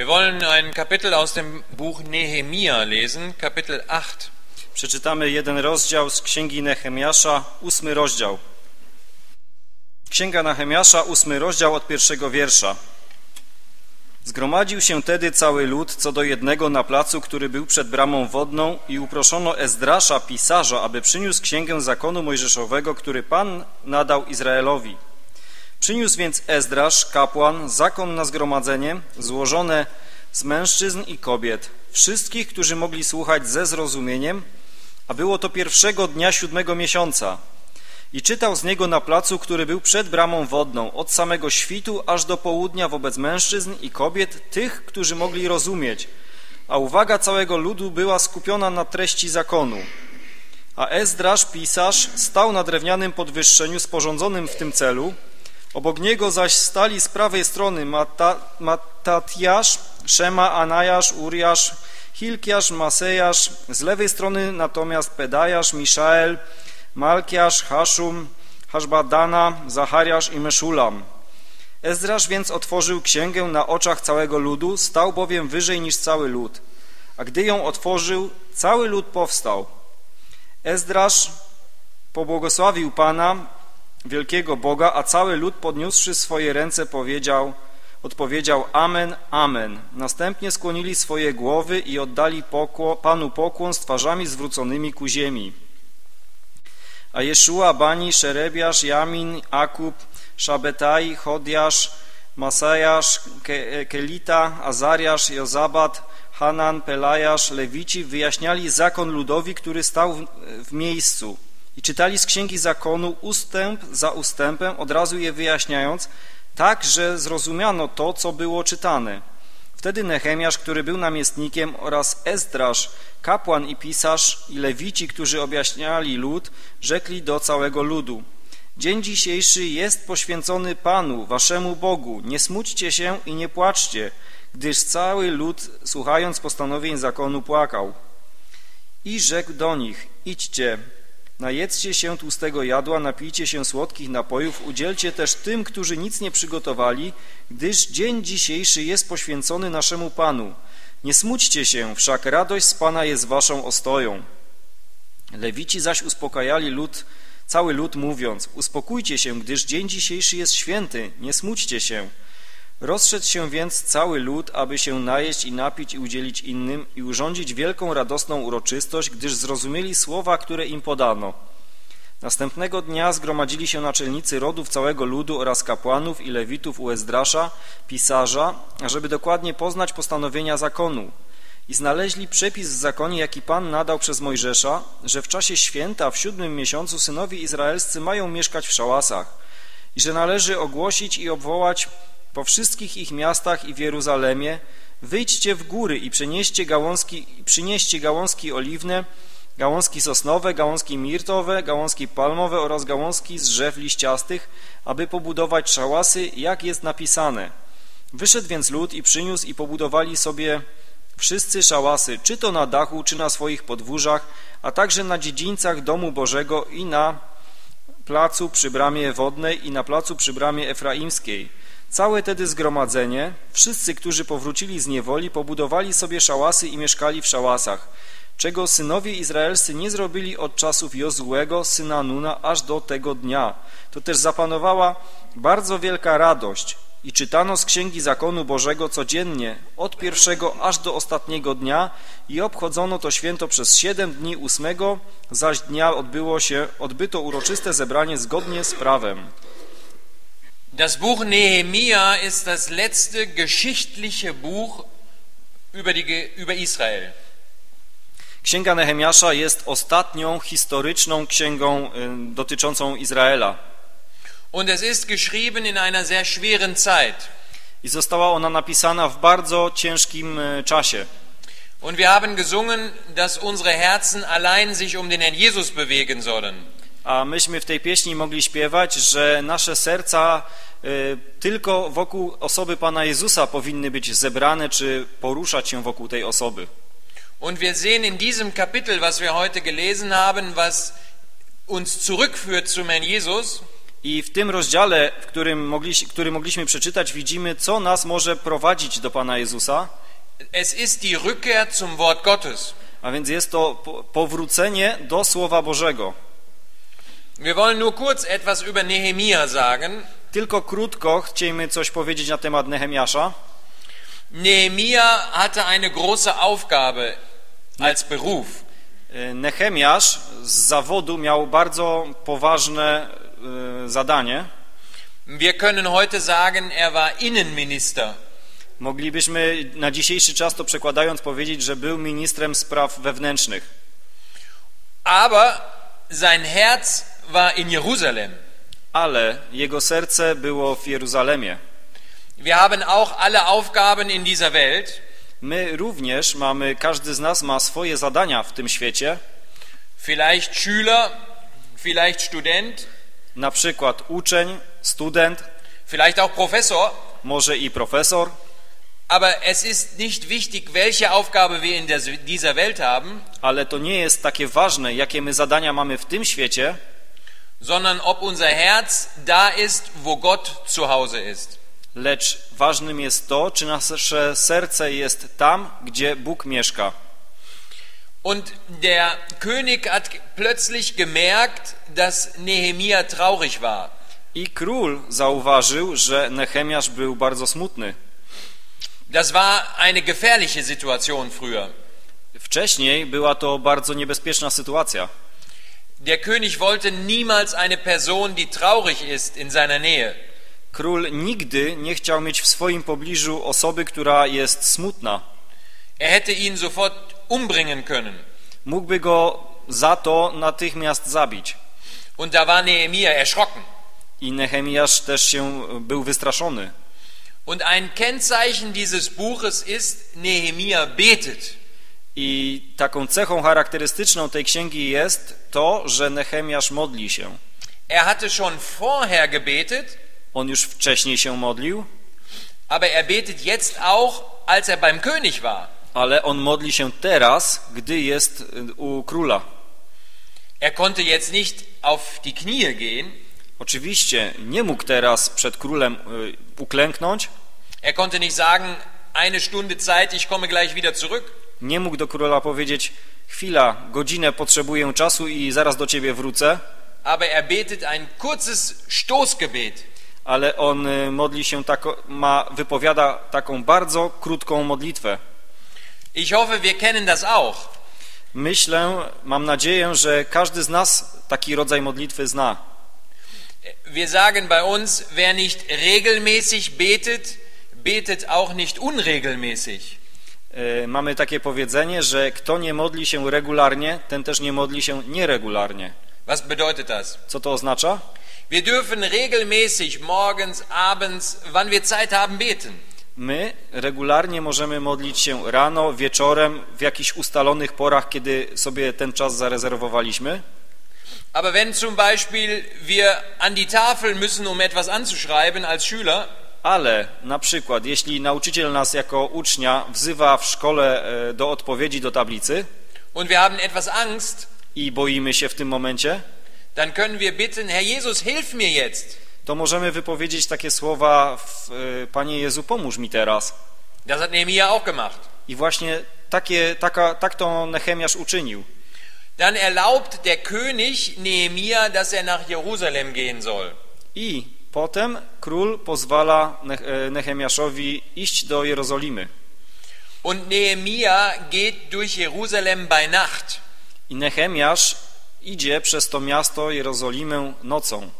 Wir wollen ein Kapitel aus dem Buch Nehemia lesen, Kapitel 8. Przeczytamy jeden rozdział z Księgi Nehemiasza, ósmy rozdział. Księga Nehemiasza, ósmy rozdział od pierwszego wiersza. Zgromadził się tedy cały lud co do jednego na placu, który był przed bramą wodną i uproszono Ezdrasza, pisarza, aby przyniósł księgę zakonu mojżeszowego, który Pan nadał Izraelowi. Przyniósł więc Ezdrasz, kapłan, zakon na zgromadzenie, złożone z mężczyzn i kobiet, wszystkich, którzy mogli słuchać ze zrozumieniem, a było to pierwszego dnia siódmego miesiąca. I czytał z niego na placu, który był przed bramą wodną, od samego świtu aż do południa wobec mężczyzn i kobiet, tych, którzy mogli rozumieć, a uwaga całego ludu była skupiona na treści zakonu. A Ezdrasz, pisarz, stał na drewnianym podwyższeniu sporządzonym w tym celu, Obok niego zaś stali z prawej strony Matatiasz, Szema, Anajasz, Uriasz, Hilkiasz, Masejasz, z lewej strony natomiast Pedajasz, Miszael, Malkiasz, Haszum, Haszbadana, Zachariasz i Meszulam. Ezdrasz więc otworzył księgę na oczach całego ludu, stał bowiem wyżej niż cały lud. A gdy ją otworzył, cały lud powstał. Ezdrasz pobłogosławił Pana wielkiego Boga, a cały lud podniósłszy swoje ręce powiedział, odpowiedział Amen, Amen. Następnie skłonili swoje głowy i oddali pokło, Panu pokłon z twarzami zwróconymi ku ziemi. A Jeszua, Bani, Szerebiasz, Jamin, Akub, Szabetai, Chodiasz, Masajasz, Ke Kelita, Azariasz, Jozabat, Hanan, Pelajasz, Lewici wyjaśniali zakon ludowi, który stał w, w miejscu – i czytali z Księgi Zakonu ustęp za ustępem, od razu je wyjaśniając, tak, że zrozumiano to, co było czytane. Wtedy Nehemiasz, który był namiestnikiem oraz Ezdrasz, kapłan i pisarz i lewici, którzy objaśniali lud, rzekli do całego ludu. Dzień dzisiejszy jest poświęcony Panu, waszemu Bogu. Nie smućcie się i nie płaczcie, gdyż cały lud, słuchając postanowień zakonu, płakał. I rzekł do nich, idźcie, Najedzcie się tłustego jadła, napijcie się słodkich napojów, udzielcie też tym, którzy nic nie przygotowali, gdyż dzień dzisiejszy jest poświęcony naszemu Panu. Nie smućcie się, wszak radość z Pana jest waszą ostoją. Lewici zaś uspokajali lud, cały lud mówiąc, uspokójcie się, gdyż dzień dzisiejszy jest święty, nie smućcie się. Rozszedł się więc cały lud, aby się najeść i napić i udzielić innym i urządzić wielką radosną uroczystość, gdyż zrozumieli słowa, które im podano. Następnego dnia zgromadzili się naczelnicy rodów całego ludu oraz kapłanów i lewitów u Ezdrasza, pisarza, żeby dokładnie poznać postanowienia zakonu. I znaleźli przepis w zakonie, jaki Pan nadał przez Mojżesza, że w czasie święta w siódmym miesiącu synowie izraelscy mają mieszkać w szałasach i że należy ogłosić i obwołać po wszystkich ich miastach i w Jeruzalemie, wyjdźcie w góry i przynieście gałązki, przynieście gałązki oliwne, gałązki sosnowe, gałązki mirtowe, gałązki palmowe oraz gałązki z drzew liściastych, aby pobudować szałasy, jak jest napisane. Wyszedł więc lud i przyniósł i pobudowali sobie wszyscy szałasy, czy to na dachu, czy na swoich podwórzach, a także na dziedzińcach domu Bożego i na placu przy bramie wodnej i na placu przy bramie efraimskiej Całe tedy zgromadzenie, wszyscy, którzy powrócili z niewoli, pobudowali sobie szałasy i mieszkali w szałasach, czego synowie izraelscy nie zrobili od czasów Jozłego, syna Nuna, aż do tego dnia. To też zapanowała bardzo wielka radość i czytano z Księgi Zakonu Bożego codziennie, od pierwszego aż do ostatniego dnia i obchodzono to święto przez siedem dni ósmego, zaś dnia odbyło się, odbyto uroczyste zebranie zgodnie z prawem. Das Buch Nehemia ist das letzte geschichtliche Buch über, die, über Israel. Księga Nehemiasza jest ostatnią historyczną księgą dotyczącą Izraela. Und es ist geschrieben in einer sehr schweren Zeit. I została ona napisana w bardzo ciężkim czasie. Und wir haben gesungen, dass unsere Herzen allein sich um den Herrn Jesus bewegen sollen. A myśmy w tej pieśni mogli śpiewać, że nasze serca y, tylko wokół osoby Pana Jezusa powinny być zebrane, czy poruszać się wokół tej osoby. Und wir sehen in diesem Kapitel, was wir heute gelesen haben, was uns zurückführt zum Herrn Jesus. I w tym rozdziale, w którym mogli, który mogliśmy przeczytać, widzimy, co nas może prowadzić do Pana Jezusa. Es ist die Rückkehr zum Wort Gottes. A więc jest to po- powrócenie do Słowa Bożego. Wir wollen nur kurz etwas über Nehemia sagen. Tylko krótko chcielibyśmy coś powiedzieć na temat Nehemiasza. Nehemia hatte eine große Aufgabe als Beruf. E, Nehemiasz z zawodu miał bardzo poważne e, zadanie. Wir können heute sagen, er war Innenminister. Moglibyśmy na dzisiejszy czas to przekładając powiedzieć, że był ministrem spraw wewnętrznych. Aber sein Herz war in Jerusalem. Ale jego serce było w Jeruzalemie. Wir haben auch alle Aufgaben in dieser Welt. My również mamy, każdy z nas ma swoje zadania w tym świecie. Vielleicht Schüler, vielleicht Student, Na przykład uczeń, student, vielleicht auch Professor. może i profesor. Aber es ist nicht wichtig, welche Aufgabe wir in dieser Welt haben, Ale to nie jest takie ważne, jakie my zadania mamy w tym świecie, sondern ob unser Herz da ist, wo Gott zu Hause ist. lecz ważnym jest to, czy nasze serce jest tam, gdzie Bóg mieszka. Und der König hat plötzlich gemerkt, dass Nehemia traurig war. I król zauważył, że Nehemiasz był bardzo smutny. Das war eine gefährliche Situation früher. Wcześniej była to bardzo niebezpieczna sytuacja. Der König wollte niemals eine Person, die traurig ist, in seiner Nähe. Król nigdy nie chciał mieć w swoim pobliżu osoby, która jest smutna. Er hätte ihn sofort umbringen können. Mógłby go za to natychmiast zabić. Und da war Nehemia erschrocken. I Nehemiasz też się był wystraszony. Und ein Kennzeichen dieses Buches ist, Nehemia betet. I taką cechą charakterystyczną tej księgi jest to, że Nehemiasz modli się. Er hatte schon vorher gebetet, On już wcześniej się modlił, aber er betet jetzt auch, als er beim König war. ale on modli się teraz, gdy jest y, u króla. Er konnte jetzt nicht auf die Knie gehen, Oczywiście nie mógł teraz przed królem y, uklęknąć, er konnte nicht sagen, eine Stunde Zeit, ich komme gleich wieder zurück, nie mógł do króla powiedzieć chwila, godzinę potrzebuję czasu i zaraz do ciebie wrócę, aber er betet ein kurzes Stoßgebet. ale on y, modli się tako, ma, wypowiada taką bardzo krótką modlitwę. Ich hoffe, wir kennen das auch. Myślę, mam nadzieję, że każdy z nas taki rodzaj modlitwy zna. Wir sagen bei uns, wer nicht regelmäßig betet, betet auch nicht unregelmäßig. Y, Mamy takie powiedzenie, że kto nie modli się regularnie, ten też nie modli się nieregularnie. Was bedeutet das? Co to oznacza? Wir dürfen regelmäßig morgens, abends, wann wir Zeit haben, beten. My regularnie możemy modlić się rano, wieczorem, w jakichś ustalonych porach, kiedy sobie ten czas zarezerwowaliśmy. Aber wenn zum Beispiel wir an die Tafel müssen, um etwas anzuschreiben als Schüler, Ale na przykład, jeśli nauczyciel nas jako ucznia wzywa w szkole e, do odpowiedzi do tablicy Angst, i boimy się w tym momencie, dann können wir bitten, Herr Jesus, hilf mir jetzt. to możemy wypowiedzieć takie słowa w, e, Panie Jezu, pomóż mi teraz. Das hat auch gemacht. I właśnie takie, taka, tak to Nehemiasz uczynił. Dann erlaubt der König Nehemia, dass er nach Jerusalem gehen soll. I potem król pozwala e, Nehemiaszowi iść do Jerozolimy. Und Nehemia geht durch Jerusalem bei Nacht. I Nehemiasz idzie przez to miasto Jerozolimę nocą.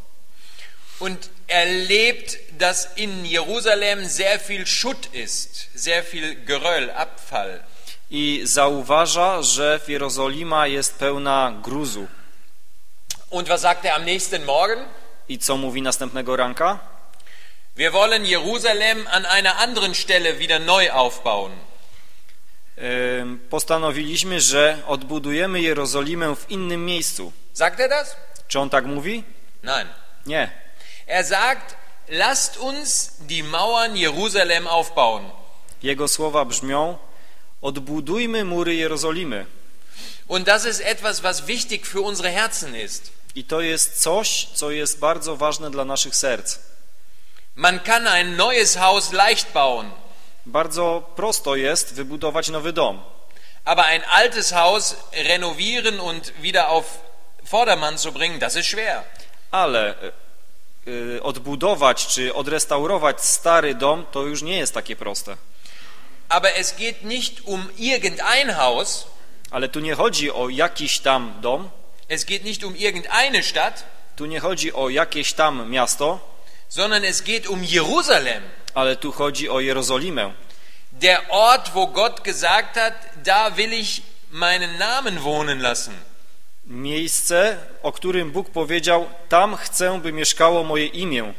Und erlebt, dass in Jerusalem sehr viel Schutt ist, sehr viel Geröll, Abfall. I zauważa, że Jerozolima jest pełna gruzu. Und was sagt er am nächsten Morgen? I co mówi następnego ranka? Wir wollen Jerusalem an einer anderen Stelle wieder neu aufbauen. Postanowiliśmy, że odbudujemy Jerozolimę w innym miejscu. Sagt er das? Czy on tak mówi? Nein. Nie. Er sagt, lasst uns die Mauern Jerusalem aufbauen. Jego słowa brzmią: Odbudujmy mury Jerozolimy. Und das ist etwas, was wichtig für unsere Herzen ist. I to jest coś, co jest bardzo ważne dla naszych serc. Man kann ein neues Haus leicht bauen, Bardzo prosto jest wybudować nowy dom, aber ein altes Haus renovieren und wieder auf Vordermann zu bringen, das ist schwer. ale y, odbudować czy odrestaurować stary dom to już nie jest takie proste. Aber es geht nicht um irgendein Haus, Ale tu nie chodzi o jakiś tam dom, es geht nicht um irgendeine Stadt, tu nie chodzi o jakieś tam miasto, sondern es geht um Jerusalem. ale tu chodzi o Jerozolimę. Der Ort, wo Gott gesagt hat, da will ich meinen Namen wohnen lassen. Miejsce, o którym Bóg powiedział, tam chcę, by mieszkało moje imię.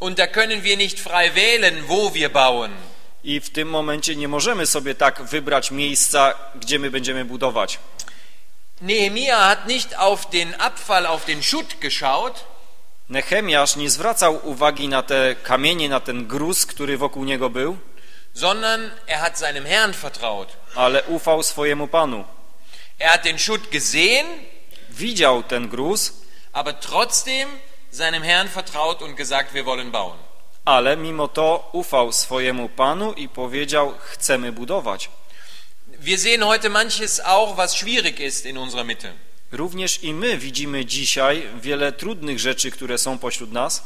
Und da können wir nicht frei wählen, wo wir bauen. I w tym momencie nie możemy sobie tak wybrać miejsca, gdzie my będziemy budować. Nehemia hat nicht auf den Abfall, auf den Schutt geschaut, Nehemiasz nie zwracał uwagi na te kamienie, na ten gruz, który wokół niego był, sondern er hat seinem Herrn vertraut. ale ufał swojemu Panu. Er hat den Schutt gesehen, Widział ten gruz, aber trotzdem seinem Herrn vertraut und gesagt, wir wollen bauen. ale mimo to ufał swojemu Panu i powiedział, chcemy budować. Wir sehen heute manches auch, was schwierig ist in unserer Mitte. Również i my widzimy dzisiaj wiele trudnych rzeczy, które są pośród nas,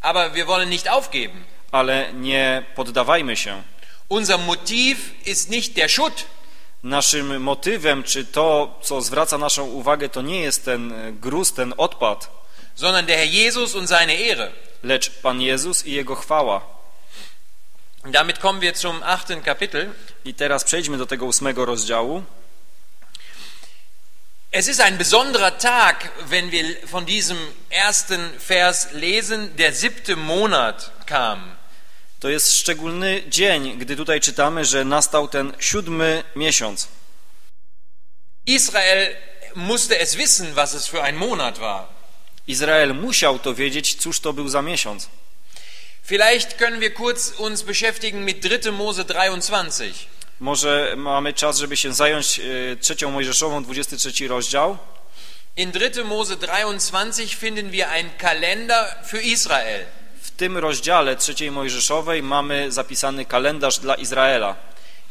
Aber wir wollen nicht aufgeben. ale nie poddawajmy się. Unser Motiv ist nicht der Schutt, Naszym motywem, czy to, co zwraca naszą uwagę, to nie jest ten e, gruz, ten odpad, sondern der Herr Jesus und seine Ehre. lecz Pan Jezus i Jego chwała. Damit kommen wir zum achten Kapitel. I teraz przejdźmy do tego ósmego rozdziału. Es ist ein besonderer Tag, wenn wir von diesem ersten Vers lesen, der siebte Monat kam. To jest szczególny dzień, gdy tutaj czytamy, że nastał ten siódmy miesiąc. Israel musste es wissen, was es für ein Monat war. Izrael musiał to wiedzieć, cóż to był za miesiąc. Vielleicht können wir kurz uns beschäftigen mit 3. Mose 23. Może mamy czas, żeby się zająć e, trzecią Mojżeszową, 23 rozdział. In 3. Mose 23 finden wir einen Kalender für Israel. W tym rozdziale trzeciej Mojżeszowej mamy zapisany kalendarz dla Izraela.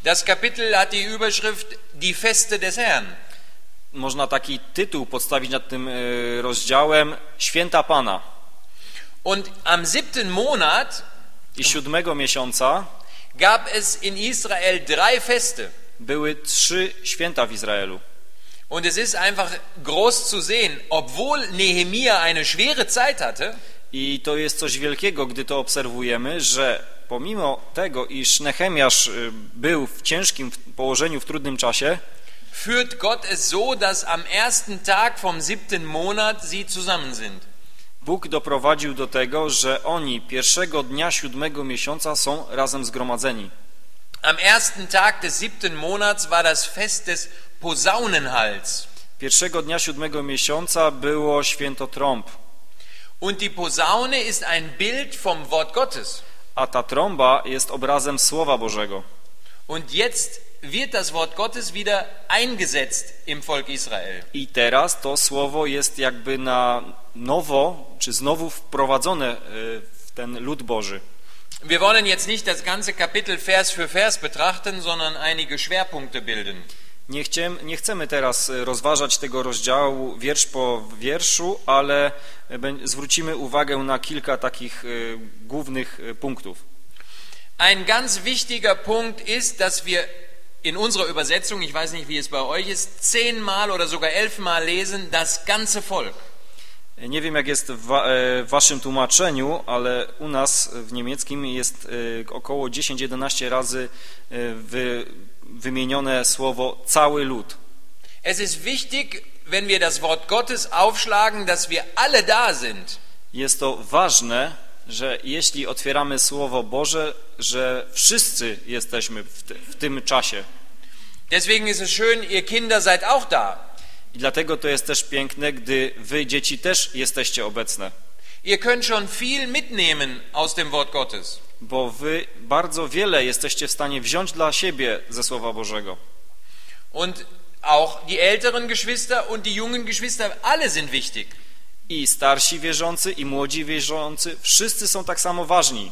Das Kapitel hat die Überschrift Die Feste des Herrn. Można taki tytuł podstawić nad tym e, rozdziałem Święta Pana. Und am siebten Monat I siódmego miesiąca gab es in Israel drei Feste. były trzy święta w Izraelu. Und es ist einfach groß zu sehen, obwohl Nehemia eine schwere Zeit hatte, I to jest coś wielkiego, gdy to obserwujemy, że pomimo tego, iż Nehemiasz y, był w ciężkim położeniu, w trudnym czasie, führt Gott es so, dass am ersten Tag vom siebten Monat sie zusammen sind. Bóg doprowadził do tego, że oni pierwszego dnia siódmego miesiąca są razem zgromadzeni. Am ersten Tag des siebten Monats war das Fest des Posaunenhals. Pierwszego dnia siódmego miesiąca było święto trąb, Und die Posaune ist ein Bild vom Wort Gottes. a ta trąba jest obrazem Słowa Bożego. Und jetzt wird das Wort Gottes wieder eingesetzt im Volk Israel. I teraz to słowo jest jakby na nowo, czy znowu wprowadzone y, w ten lud Boży. Wir wollen jetzt nicht das ganze Kapitel Vers für Vers betrachten, sondern einige Schwerpunkte bilden. Nie, chciem, nie chcemy teraz y, rozważać tego rozdziału wiersz po wierszu, ale bę- zwrócimy uwagę na kilka takich głównych punktów. Ein ganz wichtiger Punkt ist, dass wir in unserer Übersetzung, ich weiß nicht, wie es bei euch ist, zehnmal oder sogar elfmal lesen, das ganze Volk. Nie wiem, jak jest w, e, w waszym tłumaczeniu, ale u nas w niemieckim jest e, około 10-11 razy e, wy, wymienione słowo cały lud. Es ist wichtig, wenn wir das Wort Gottes aufschlagen, dass wir alle da sind. Jest to ważne, że jeśli otwieramy Słowo Boże, że wszyscy jesteśmy w, ty, w tym czasie. Deswegen ist es schön, ihr Kinder seid auch da. I dlatego to jest też piękne, gdy wy, dzieci, też jesteście obecne, Ihr könnt schon viel mitnehmen aus dem Wort Gottes. bo wy bardzo wiele jesteście w stanie wziąć dla siebie ze Słowa Bożego. Und Auch die älteren Geschwister und die jungen Geschwister, alle sind wichtig. I starsi wierzący, i młodzi wierzący, wszyscy są tak samo ważni.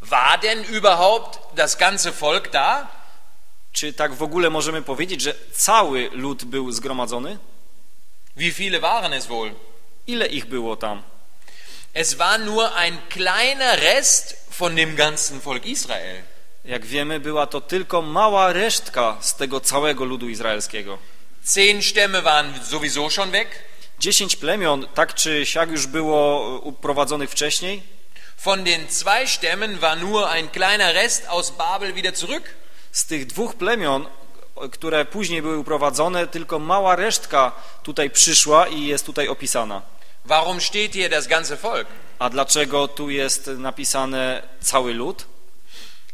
War denn überhaupt das ganze Volk da? Czy tak w ogóle możemy powiedzieć, że cały lud był zgromadzony? Wie viele waren es wohl? Ile ich było tam? Es war nur ein kleiner Rest von dem ganzen Volk Israel. Jak wiemy, była to tylko mała resztka z tego całego ludu izraelskiego. Zehn Stämme waren sowieso schon weg. Dziesięć plemion, tak czy siak już było e, uprowadzonych wcześniej. Von den zwei Stämmen war nur ein kleiner Rest aus Babel wieder zurück. Z tych dwóch plemion, e, które później były uprowadzone, tylko mała resztka tutaj przyszła i jest tutaj opisana. Warum steht hier das ganze Volk? A dlaczego tu jest napisane cały lud?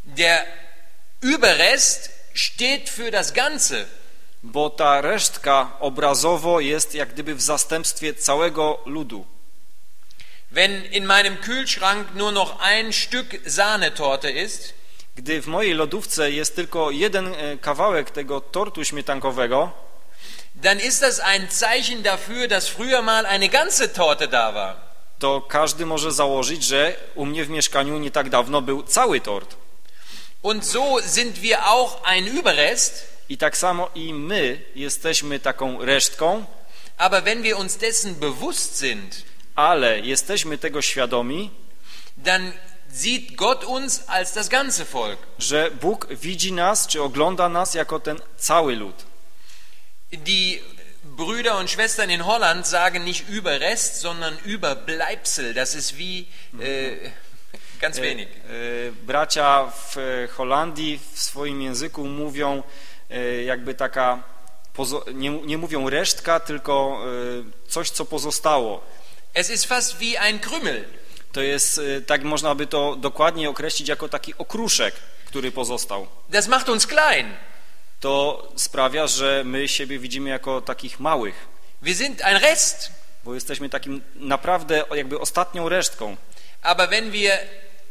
Der Überrest steht für das Ganze. Bo ta resztka obrazowo jest jak gdyby w zastępstwie całego ludu. Wenn in meinem Kühlschrank nur noch ein Stück Sahnetorte ist, Gdy w mojej lodówce jest tylko jeden e, kawałek tego tortu śmietankowego, dann ist das ein Zeichen dafür, dass früher mal eine ganze Torte da war. to każdy może założyć, że u mnie w mieszkaniu nie tak dawno był cały tort. Und so sind wir auch ein Überrest, I tak samo i my jesteśmy taką resztką, aber wenn wir uns dessen bewusst sind, ale jesteśmy tego świadomi, dann sieht Gott uns als das ganze Volk. że Bóg widzi nas, czy ogląda nas jako ten cały lud. Die Brüder und Schwestern in Holland sagen nicht Überrest, sondern Überbleibsel. Das ist wie äh, ganz wenig. E, Bracia w e, Holandii w swoim języku mówią e, jakby taka, nie, nie mówią resztka, tylko e, coś, co pozostało. Es ist fast wie ein Krümmel. To jest, e, tak można by to dokładnie określić jako taki okruszek, który pozostał. Das macht uns klein. To sprawia, że my siebie widzimy jako takich małych, Wir sind ein Rest. bo jesteśmy takim naprawdę jakby ostatnią resztką. Aber wenn wir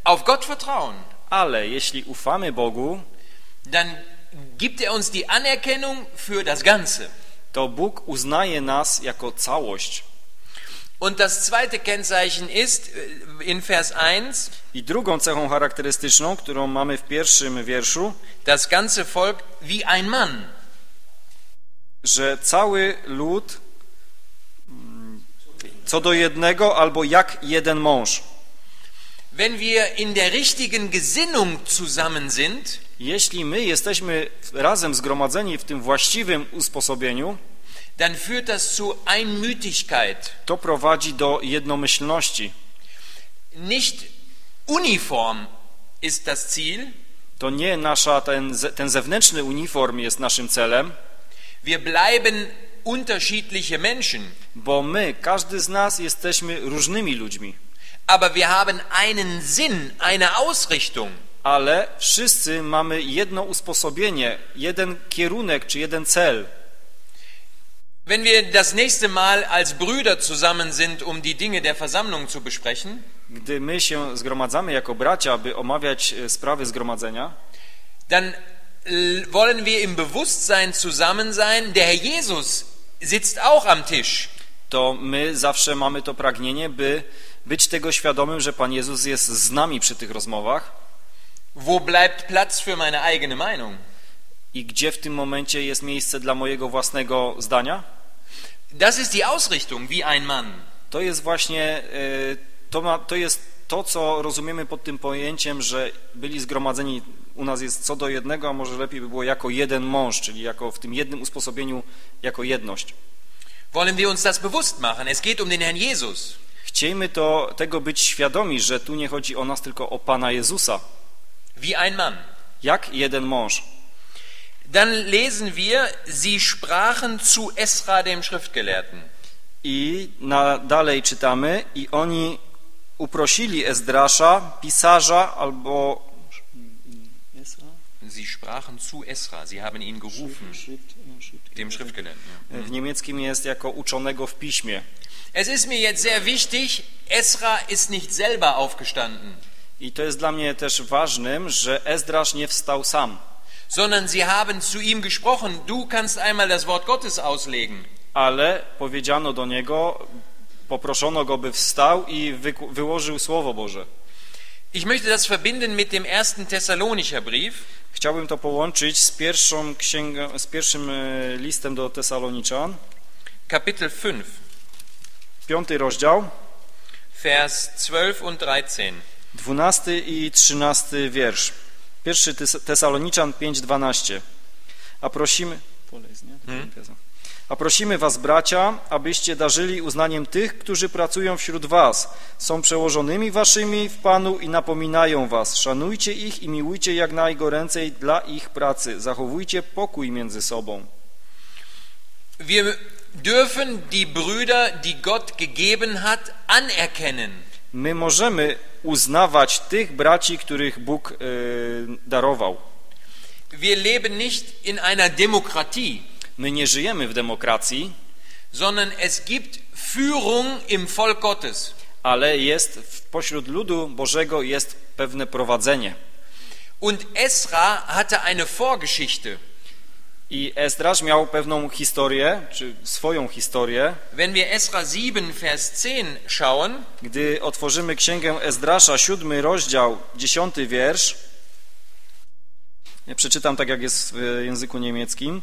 auf Gott vertrauen, Ale jeśli ufamy Bogu, dann gibt er uns die Anerkennung für das Ganze. to Bóg uznaje nas jako całość. Und das zweite Kennzeichen ist äh, in Vers 1, I drugą cechą charakterystyczną, którą mamy w pierwszym wierszu, das ganze Volk wie ein Mann. że cały lud mm, co do jednego albo jak jeden mąż. Wenn wir in der richtigen Gesinnung zusammen sind, Jeśli my jesteśmy razem zgromadzeni w tym właściwym usposobieniu, dann führt das zu Einmütigkeit. to prowadzi do jednomyślności. Nicht uniform ist das Ziel, To nie nasza, ten, ten zewnętrzny uniform jest naszym celem, wir bleiben unterschiedliche Menschen, bo my, każdy z nas jesteśmy różnymi ludźmi, aber wir haben einen Sinn, eine Ausrichtung. Ale wszyscy mamy jedno usposobienie, jeden kierunek czy jeden cel. Wenn wir das nächste Mal als Brüder zusammen sind, um die Dinge der Versammlung zu besprechen, Gdy my się zgromadzamy jako bracia, by omawiać e, sprawy zgromadzenia, dann wollen wir im Bewusstsein zusammen sein, der Herr Jesus sitzt auch am Tisch. to my zawsze mamy to pragnienie, by być tego świadomym, że Pan Jezus jest z nami przy tych rozmowach Wo bleibt Platz für meine eigene Meinung? i gdzie w tym momencie jest miejsce dla mojego własnego zdania. Das ist die Ausrichtung, wie ein Mann. To jest właśnie, e, to, ma, to jest to, co rozumiemy pod tym pojęciem, że byli zgromadzeni, u nas jest co do jednego, a może lepiej by było jako jeden mąż, czyli jako w tym jednym usposobieniu, jako jedność. Wollen wir uns das bewusst machen? Es geht um den Herrn Jesus. Chciejmy to, tego być świadomi, że tu nie chodzi o nas, tylko o Pana Jezusa. Wie ein Mann. Jak jeden mąż. Dann lesen wir, sie sprachen zu Esra, dem Schriftgelehrten. I na, dalej czytamy, i oni uprosili Ezdrasza, pisarza, albo... Sie sprachen zu Esra, sie haben ihn gerufen, dem Schriftgelehrten. Ja. W niemieckim jest jako uczonego w piśmie. Es ist mir jetzt sehr wichtig, Esra ist nicht selber aufgestanden, I to jest dla mnie też ważnym, że Ezdrasz nie wstał sam, sondern sie haben zu ihm gesprochen, du kannst einmal das Wort Gottes auslegen. Ale powiedziano do niego, poproszono go, by wstał i wyłożył Słowo Boże. Ich möchte das verbinden mit dem ersten Thessalonicher Brief. Chciałbym to połączyć z, pierwszą księgą, z pierwszym e, listem do Tesaloniczan, Kapitel 5, piąty rozdział, Vers 12 und 13. 12 i 13 wiersz. Pierwszy Tesaloniczan 5:12. A prosimy Hmm. A prosimy was bracia, abyście darzyli uznaniem tych, którzy pracują wśród was, są przełożonymi waszymi w Panu i napominają was. Szanujcie ich i miłujcie jak najgoręcej dla ich pracy. Zachowujcie pokój między sobą. Wir dürfen die Brüder, die Gott gegeben hat, anerkennen. My możemy uznawać tych braci, których Bóg e, darował. Wir leben nicht in einer Demokratie, My nie żyjemy w demokracji, sondern es gibt Führung im Volk Gottes. ale jest pośród ludu Bożego jest pewne prowadzenie. Und Esra hatte eine Vorgeschichte. I Ezdrasz miał pewną historię, czy swoją historię. Wenn wir Esra 7, Vers 10 schauen, Gdy otworzymy księgę Ezdrasza, siódmy rozdział, dziesiąty wiersz, ja przeczytam tak, jak jest w języku niemieckim.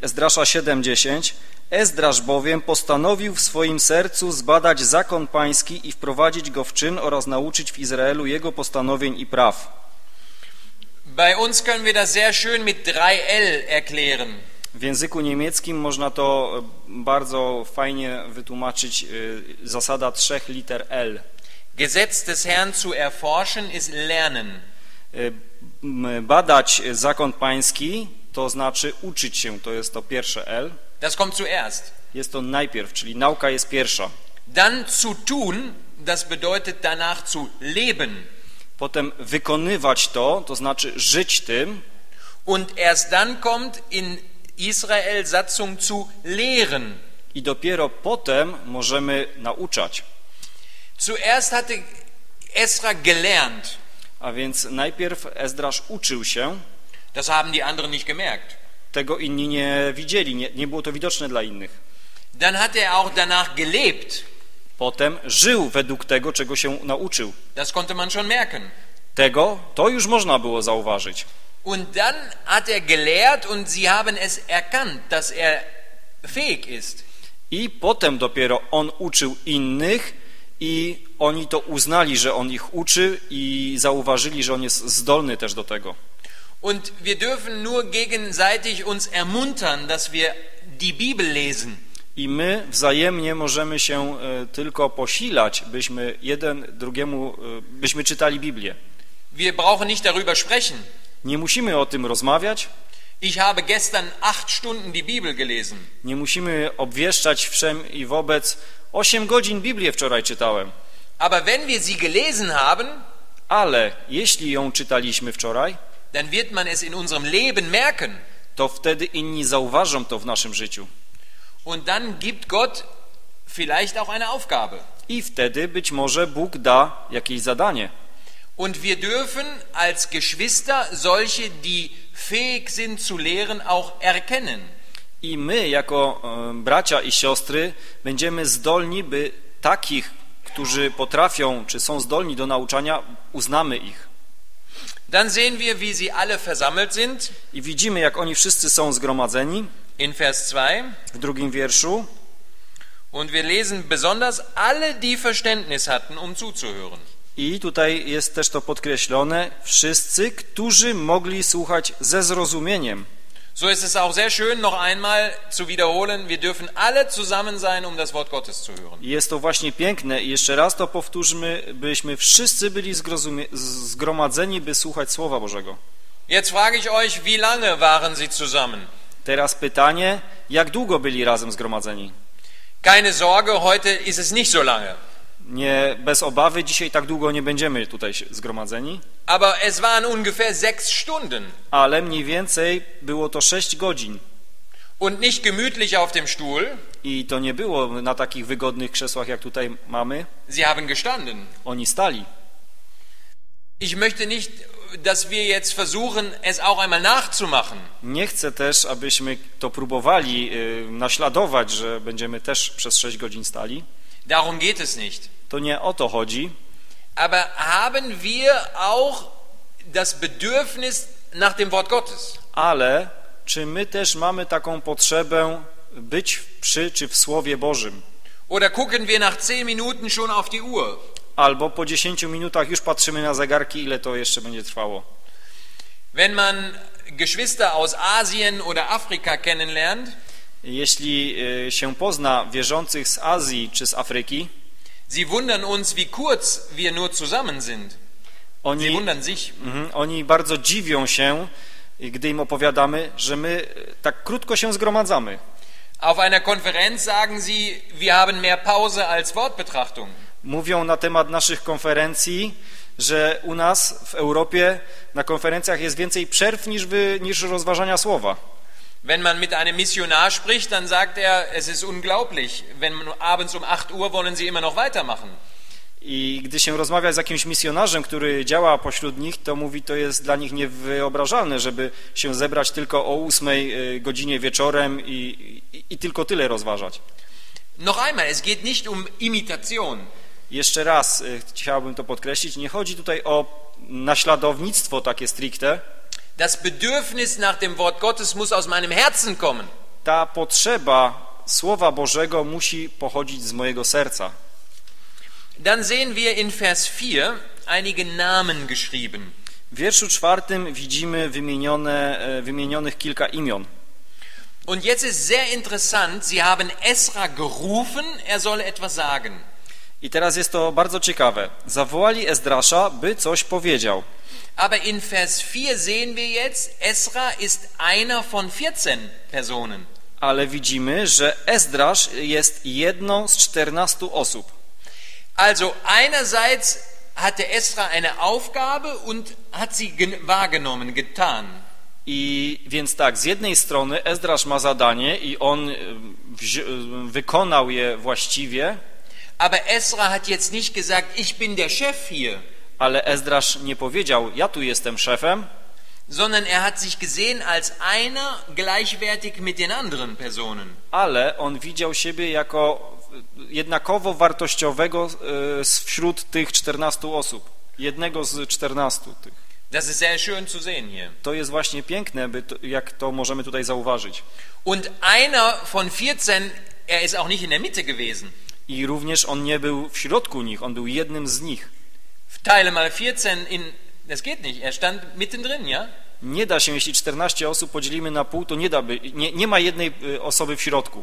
Ezdrasza 7:10. Ezdrasz bowiem postanowił w swoim sercu zbadać zakon pański i wprowadzić go w czyn oraz nauczyć w Izraelu jego postanowień i praw. Bei uns können wir das sehr schön mit 3L erklären. W języku niemieckim można to e, bardzo fajnie wytłumaczyć e, zasada trzech liter L. Gesetz des Herrn zu erforschen ist lernen. E, Badać zakon pański to znaczy uczyć się, to jest to pierwsze L. Das kommt zuerst. Jest to najpierw, czyli nauka jest pierwsza. Dann zu tun, das bedeutet danach zu leben. Potem wykonywać to, to znaczy żyć tym. Und erst dann kommt in Israel Satzung zu lehren. I dopiero potem możemy nauczać. Zuerst hatte Esra gelernt. A więc najpierw Ezdrasz uczył się, Das haben die anderen nicht gemerkt. tego inni nie widzieli, nie, nie było to widoczne dla innych. Dann hat er auch danach gelebt. Potem żył według tego, czego się nauczył. Das konnte man schon merken. Tego to już można było zauważyć. Und dann hat er gelehrt und sie haben es erkannt, dass er fähig ist. I potem dopiero on uczył innych i oni to uznali, że on ich uczy i zauważyli, że on jest zdolny też do tego. Und wir dürfen nur gegenseitig uns ermuntern, dass wir die Bibel lesen. I my wzajemnie możemy się e, tylko posilać, byśmy jeden drugiemu, e, byśmy czytali Biblię. Wir brauchen nicht darüber sprechen. Nie musimy o tym rozmawiać, Ich habe gestern acht Stunden die Bibel gelesen. nie musimy obwieszczać wszem i wobec. Osiem godzin Biblię wczoraj czytałem, Aber wenn wir sie gelesen haben, ale jeśli ją czytaliśmy wczoraj, dann wird man es in unserem Leben merken. to wtedy inni zauważą to w naszym życiu. Und dann gibt Gott vielleicht auch eine Aufgabe. I wtedy być może Bóg da jakieś zadanie. Und wir dürfen als Geschwister solche, die fähig sind zu lehren, auch erkennen. I my, jako e, bracia i siostry, będziemy zdolni, by takich, którzy potrafią, czy są zdolni do nauczania, uznamy ich. Dann sehen wir, wie sie alle versammelt sind. I widzimy, jak oni wszyscy są zgromadzeni In Vers 2. w drugim wierszu. Und wir lesen besonders alle, die Verständnis hatten, um zuzuhören. I tutaj jest też to podkreślone, wszyscy, którzy mogli słuchać ze zrozumieniem. So ist es auch sehr schön, noch einmal zu wiederholen, wir dürfen alle zusammen sein, um das Wort Gottes zu hören. Jest to właśnie piękne i jeszcze raz to powtórzmy, byśmy wszyscy byli zgromadzeni, by słuchać Słowa Bożego. Jetzt frage ich euch, wie lange waren sie zusammen? Teraz pytanie, jak długo byli razem zgromadzeni? Keine Sorge, heute ist es nicht so lange. Nie, bez obawy, dzisiaj tak długo nie będziemy tutaj zgromadzeni, Aber es waren ungefähr sechs Stunden ale mniej więcej było to sześć godzin. und nicht gemütlich auf dem Stuhl. I to nie było na takich wygodnych krzesłach, jak tutaj mamy. Sie haben gestanden. Oni stali. Ich möchte nicht dass wir jetzt versuchen, es auch einmal nachzumachen. Nie chcę też, abyśmy to próbowali y, naśladować, że będziemy też przez 6 godzin stali. Darum geht es nicht. To nie o to chodzi, Aber haben wir auch das Bedürfnis nach dem Wort Gottes? ale czy my też mamy taką potrzebę być przy czy w Słowie Bożym? Oder gucken wir nach zehn Minuten schon auf die Uhr? Albo po 10 minutach już patrzymy na zegarki, ile to jeszcze będzie trwało. Wenn man Geschwister aus Asien oder Afrika kennenlernt, Jeśli y, się pozna wierzących z Azji czy z Afryki, sie wundern uns, wie kurz wir nur zusammen sind. Sie oni, wundern sich. mhm, oni bardzo dziwią się, gdy im opowiadamy, że my y, tak krótko się zgromadzamy. Auf einer Konferenz sagen sie, wir haben mehr Pause als Wortbetrachtung. Mówią na temat naszych konferencji, że u nas w Europie na konferencjach jest więcej przerw niż, wy, niż rozważania słowa. Wenn man mit einem Missionar spricht, dann sagt er, es ist unglaublich. Wenn man abends um 8 Uhr wollen sie immer noch weitermachen. I gdy się rozmawia z jakimś misjonarzem, który działa pośród nich, to mówi, to jest dla nich niewyobrażalne, żeby się zebrać tylko o ósmej y, godzinie wieczorem i, i, i tylko tyle rozważać. Noch einmal, es geht nicht um Imitation. Jeszcze raz y, chciałbym to podkreślić, nie chodzi tutaj o naśladownictwo takie stricte. Das Bedürfnis nach dem Wort Gottes muss aus meinem Herzen kommen. Ta potrzeba Słowa Bożego musi pochodzić z mojego serca. Dann sehen wir in Vers 4 einige Namen geschrieben. W wierszu czwartym widzimy wymienione, e, wymienionych kilka imion. Und jetzt ist sehr interessant, sie haben Esra gerufen, er soll etwas sagen. I teraz jest to bardzo ciekawe. Zawołali Ezdrasza, by coś powiedział. Aber in Vers 4 sehen wir jetzt, Esra ist einer von 14 Personen. Ale widzimy, że Ezdrasz jest jedną z czternastu osób. Also einerseits hatte Esra eine Aufgabe und hat sie gen- wahrgenommen, getan. I więc tak, z jednej strony Ezdrasz ma zadanie i on e, e, wykonał je właściwie, Aber Esra hat jetzt nicht gesagt, ich bin der Chef hier, ale Ezdrasz nie powiedział, ja tu jestem szefem, sondern er hat sich gesehen als einer gleichwertig mit den anderen Personen. ale on widział siebie jako jednakowo wartościowego e, wśród tych 14 osób. Jednego z 14 tych. Das ist sehr schön zu sehen hier. To jest właśnie piękne, by to, jak to możemy tutaj zauważyć. Und einer von 14, er ist auch nicht in der Mitte gewesen. I również on nie był w środku nich, on był jednym z nich. Teile mal 14 in, das geht nicht, er stand mittendrin, ja? Nie da się, jeśli 14 osób podzielimy na pół, to nie, da by, nie, nie ma jednej y, osoby w środku.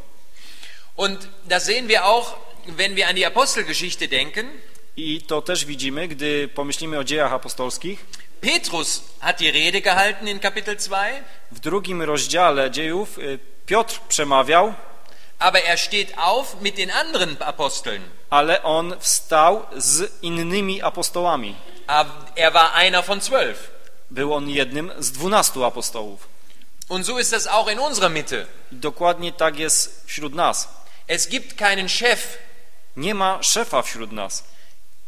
Und das sehen wir auch, wenn wir an die Apostelgeschichte denken. I to też widzimy, gdy pomyślimy o dziejach apostolskich. Petrus hat die Rede gehalten in Kapitel 2, W drugim rozdziale dziejów y, Piotr przemawiał, aber er steht auf mit den anderen Aposteln. ale on wstał z innymi apostołami. Aber Er war einer von zwölf. Był on jednym z dwunastu apostołów. Und so ist das auch in unserer Mitte. Dokładnie tak jest wśród nas. Es gibt keinen Chef. Nie ma szefa wśród nas.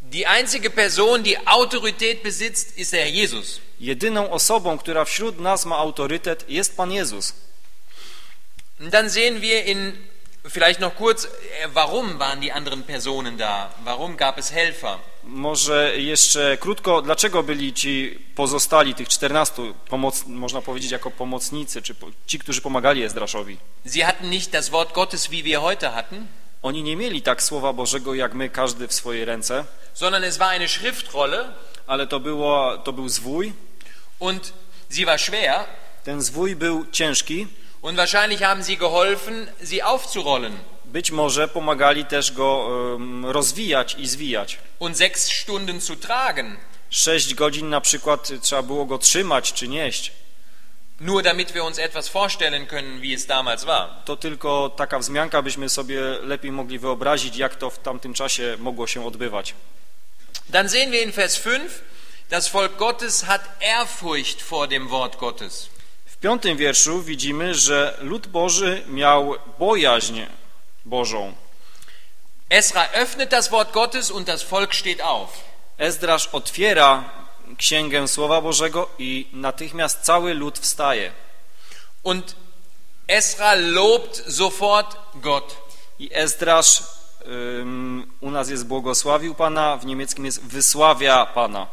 Die einzige Person, die Autorität besitzt, ist der Jesus. Jedyną osobą, która wśród nas ma autorytet, jest Pan Jezus. Und dann sehen wir in, vielleicht noch kurz, äh, warum waren die anderen Personen da? Warum gab es Helfer? Może jeszcze krótko, dlaczego byli ci pozostali, tych 14, pomoc, można powiedzieć jako pomocnicy, czy ci, którzy pomagali Ezdraszowi? Sie hatten nicht das Wort Gottes, wie wir heute hatten, Oni nie mieli tak Słowa Bożego, jak my, każdy w swojej ręce, sondern es war eine Schriftrolle ale to, było, to był zwój. und sie war schwer Ten zwój był ciężki. Und wahrscheinlich haben sie geholfen, sie aufzurollen Być może pomagali też go em, rozwijać i zwijać. und sechs Stunden zu tragen, Sześć godzin na przykład trzeba było go trzymać czy nieść. nur damit wir uns etwas vorstellen können, wie es damals war. To tylko taka wzmianka, byśmy sobie lepiej mogli wyobrazić, jak to w tamtym czasie mogło się odbywać. Dann sehen wir in Vers 5, das Volk Gottes hat Ehrfurcht vor dem Wort Gottes. W piątym wierszu widzimy, że lud Boży miał bojaźń Bożą. Esra öffnet das Wort Gottes und das Volk steht auf. Ezdrasz otwiera księgę Słowa Bożego i natychmiast cały lud wstaje. Und Esra lobt sofort Gott. I Ezdrasz ym, u nas jest błogosławił Pana, w niemieckim jest wysławia Pana.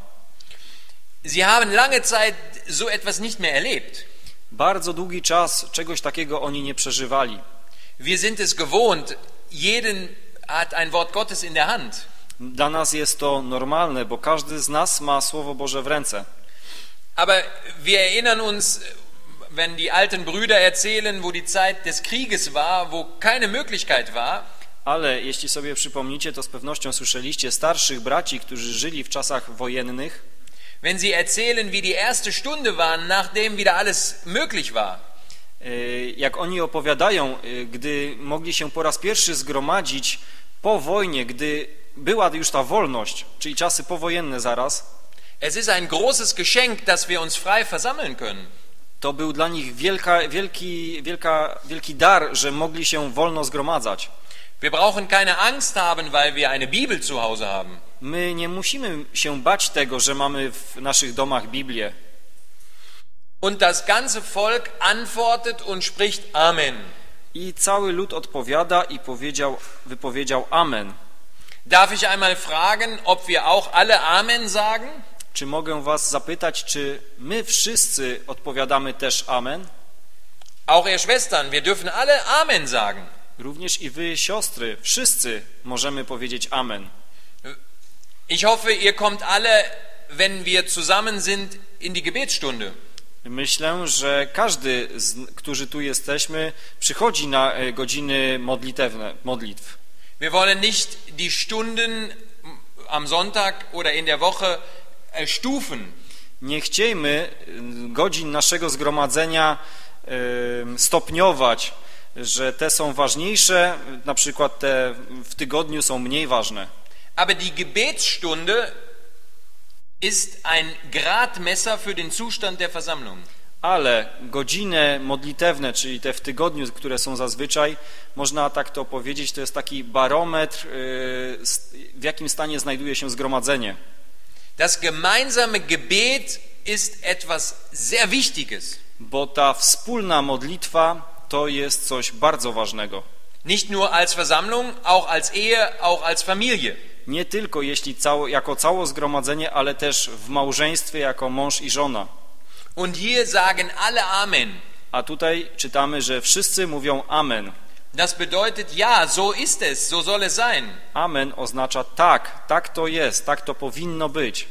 Sie haben lange Zeit so etwas nicht mehr erlebt. Bardzo długi czas czegoś takiego oni nie przeżywali. Wir sind es gewohnt, jeden hat ein Wort Gottes in der Hand. Dla nas jest to normalne, bo każdy z nas ma Słowo Boże w ręce. Aber wir erinnern uns, wenn die alten Brüder erzählen, wo die Zeit des Krieges war, wo keine Möglichkeit war, Ale jeśli sobie przypomnicie, to z pewnością słyszeliście starszych braci, którzy żyli w czasach wojennych, wenn sie erzählen, wie die erste Stunde war, nachdem wieder alles möglich war. y, jak oni opowiadają, y, gdy mogli się po raz pierwszy zgromadzić po wojnie, gdy była już ta wolność, czyli czasy powojenne zaraz, Es ist ein großes Geschenk, dass wir uns frei versammeln können. to był dla nich wielka, wielki, wielka, wielki dar, że mogli się wolno zgromadzać. Wir brauchen keine Angst haben, weil wir eine Bibel zu Hause haben. My nie musimy się bać tego, że mamy w naszych domach Biblię. Und das ganze Volk antwortet und spricht Amen. I cały lud odpowiada i powiedział, wypowiedział Amen. Darf ich einmal fragen, ob wir auch alle Amen sagen? Czy mogę was zapytać, czy my wszyscy odpowiadamy też Amen? Auch ihr Schwestern, wir dürfen alle Amen sagen. Również i wy, siostry, wszyscy możemy powiedzieć Amen. Ich hoffe, ihr kommt alle, wenn wir zusammen sind, in die Gebetsstunde. Myślę, że każdy, z, którzy tu jesteśmy, przychodzi na e, godziny modlitewne, modlitw. Wir wollen nicht die Stunden am Sonntag oder in der Woche äh, stufen. Nie chciejmy y, godzin naszego zgromadzenia y, stopniować, że te są ważniejsze, na przykład te w tygodniu są mniej ważne. Aber die Gebetsstunde ist ein Gradmesser für den Zustand der Versammlung. Ale godziny modlitewne, czyli te w tygodniu, które są zazwyczaj, można tak to powiedzieć, to jest taki barometr, y, w jakim stanie znajduje się zgromadzenie. Das gemeinsame Gebet ist etwas sehr Wichtiges. Bo ta wspólna modlitwa to jest coś bardzo ważnego. Nicht nur als Versammlung, auch als Ehe, auch als Familie. Nie tylko jeśli cało, jako cało zgromadzenie, ale też w małżeństwie jako mąż i żona. Und hier sagen alle Amen. A tutaj czytamy, że wszyscy mówią Amen. Das bedeutet, ja, so ist es, so soll es sein. Amen oznacza tak, tak to jest, tak to powinno być.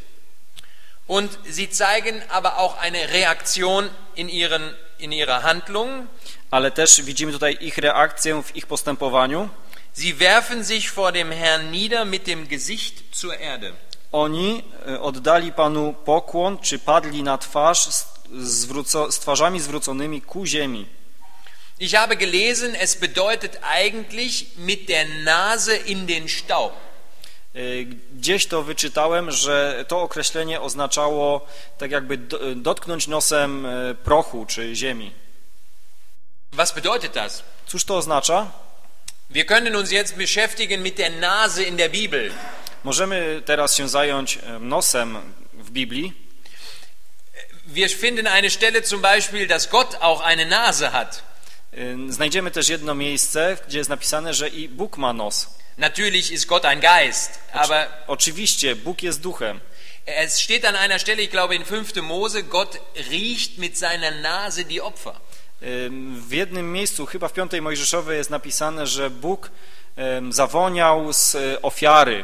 Und sie zeigen aber auch eine Reaktion in, ihren, in ihrer Handlung. Ale też widzimy tutaj ich reakcję w ich postępowaniu. Sie werfen sich vor dem Herrn nieder mit dem Gesicht zur Erde. Oni e, oddali Panu pokłon, czy padli na twarz z, zwróco, z twarzami zwróconymi ku ziemi. Ich habe gelesen, es bedeutet eigentlich mit der Nase in den Staub. E, Gdzieś to wyczytałem, że to określenie oznaczało tak jakby do- dotknąć nosem e, prochu czy ziemi. Was bedeutet das? Cóż to oznacza? Wir können uns jetzt beschäftigen mit der Nase in der Bibel. Możemy teraz się zająć e, nosem w Biblii. Wir finden eine Stelle zum Beispiel, dass Gott auch eine Nase hat. E, Znajdziemy też jedno miejsce, gdzie jest napisane, że i Bóg ma nos. Natürlich ist Gott ein Geist, aber Oczywiście, Bóg jest duchem. es steht an einer Stelle, ich glaube in 5. Mose, Gott riecht mit seiner Nase die Opfer. W jednym miejscu, chyba w piątej Mojżeszowej jest napisane, że Bóg zawoniał z e, ofiary.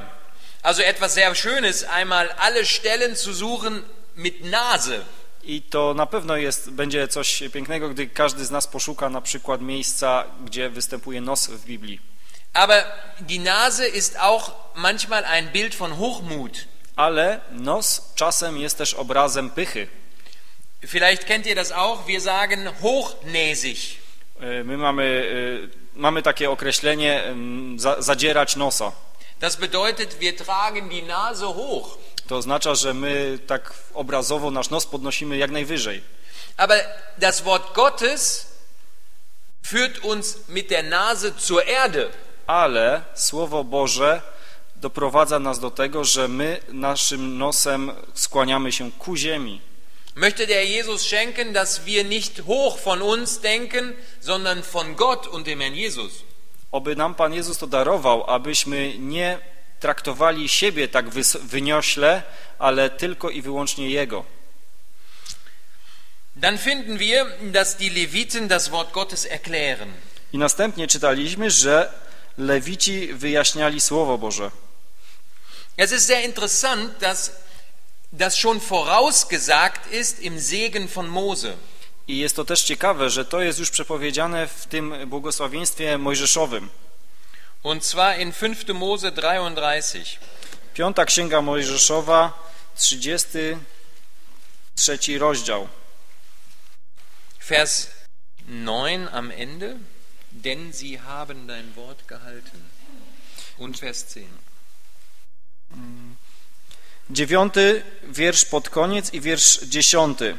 Also etwas sehr Schönes, einmal alle Stellen zu suchen mit Nase. I to na pewno jest, będzie coś pięknego, gdy każdy z nas poszuka na przykład miejsca, gdzie występuje nos w Biblii. Aber die Nase ist auch manchmal ein Bild von Hochmut. Ale nos czasem jest też obrazem pychy. Vielleicht kennt ihr das auch, wir sagen hochnäsig. E, My mamy, e, mamy takie określenie za, zadzierać nosa. Das bedeutet, wir tragen die Nase hoch. To oznacza, że my tak obrazowo nasz nos podnosimy jak najwyżej. Aber das Wort Gottes führt uns mit der Nase zur Erde. Ale Słowo Boże doprowadza nas do tego, że my naszym nosem skłaniamy się ku ziemi. Möchte der Jesus schenken, dass wir nicht hoch von uns denken, sondern von Gott und dem Herrn Jesus. Oby nam Pan Jezus to darował, abyśmy nie traktowali siebie tak wyniośle, ale tylko i wyłącznie Jego. Dann finden wir, dass die Leviten das Wort Gottes erklären. I następnie czytaliśmy, że Lewici wyjaśniali Słowo Boże. Es ist sehr interessant, dass das schon vorausgesagt ist im Segen von Mose. I jest to też ciekawe, że to jest już przepowiedziane w tym błogosławieństwie mojżeszowym. Und zwar in 5. Mose 33. Piąta Księga Mojżeszowa, 33 rozdział. Vers 9 am Ende. Denn sie haben dein Wort gehalten. Und Vers 10. Dziewiąty wiersz pod koniec i wiersz dziesiąty.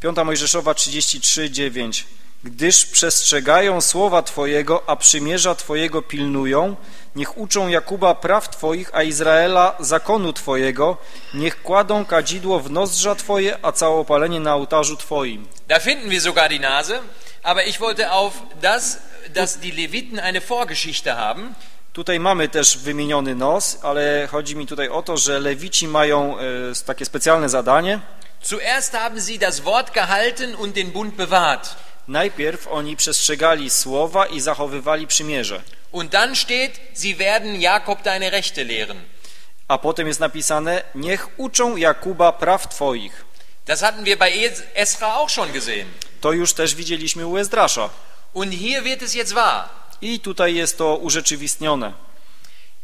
Piąta Mojżeszowa 33, 9. Gdyż przestrzegają słowa Twojego, a przymierza Twojego pilnują, niech uczą Jakuba praw Twoich, a Izraela zakonu Twojego, niech kładą kadzidło w nozdrza Twoje, a całopalenie na ołtarzu Twoim. Da finden wir sogar die Nase. Aber ich wollte auf das, dass die Leviten eine Vorgeschichte haben. Tutaj mamy też wymieniony nos, ale chodzi mi tutaj o to, że lewici mają e, takie specjalne zadanie. Zuerst haben sie das Wort gehalten und den Bund bewahrt. Najpierw oni przestrzegali słowa i zachowywali przymierze. Und dann steht, sie werden Jakob deine Rechte lehren. A potem jest napisane, niech uczą Jakuba praw Twoich. Das hatten wir bei Es- Esra auch schon gesehen. To już też widzieliśmy u Ezdrasza. Und hier wird es jetzt wahr. I tutaj jest to urzeczywistnione.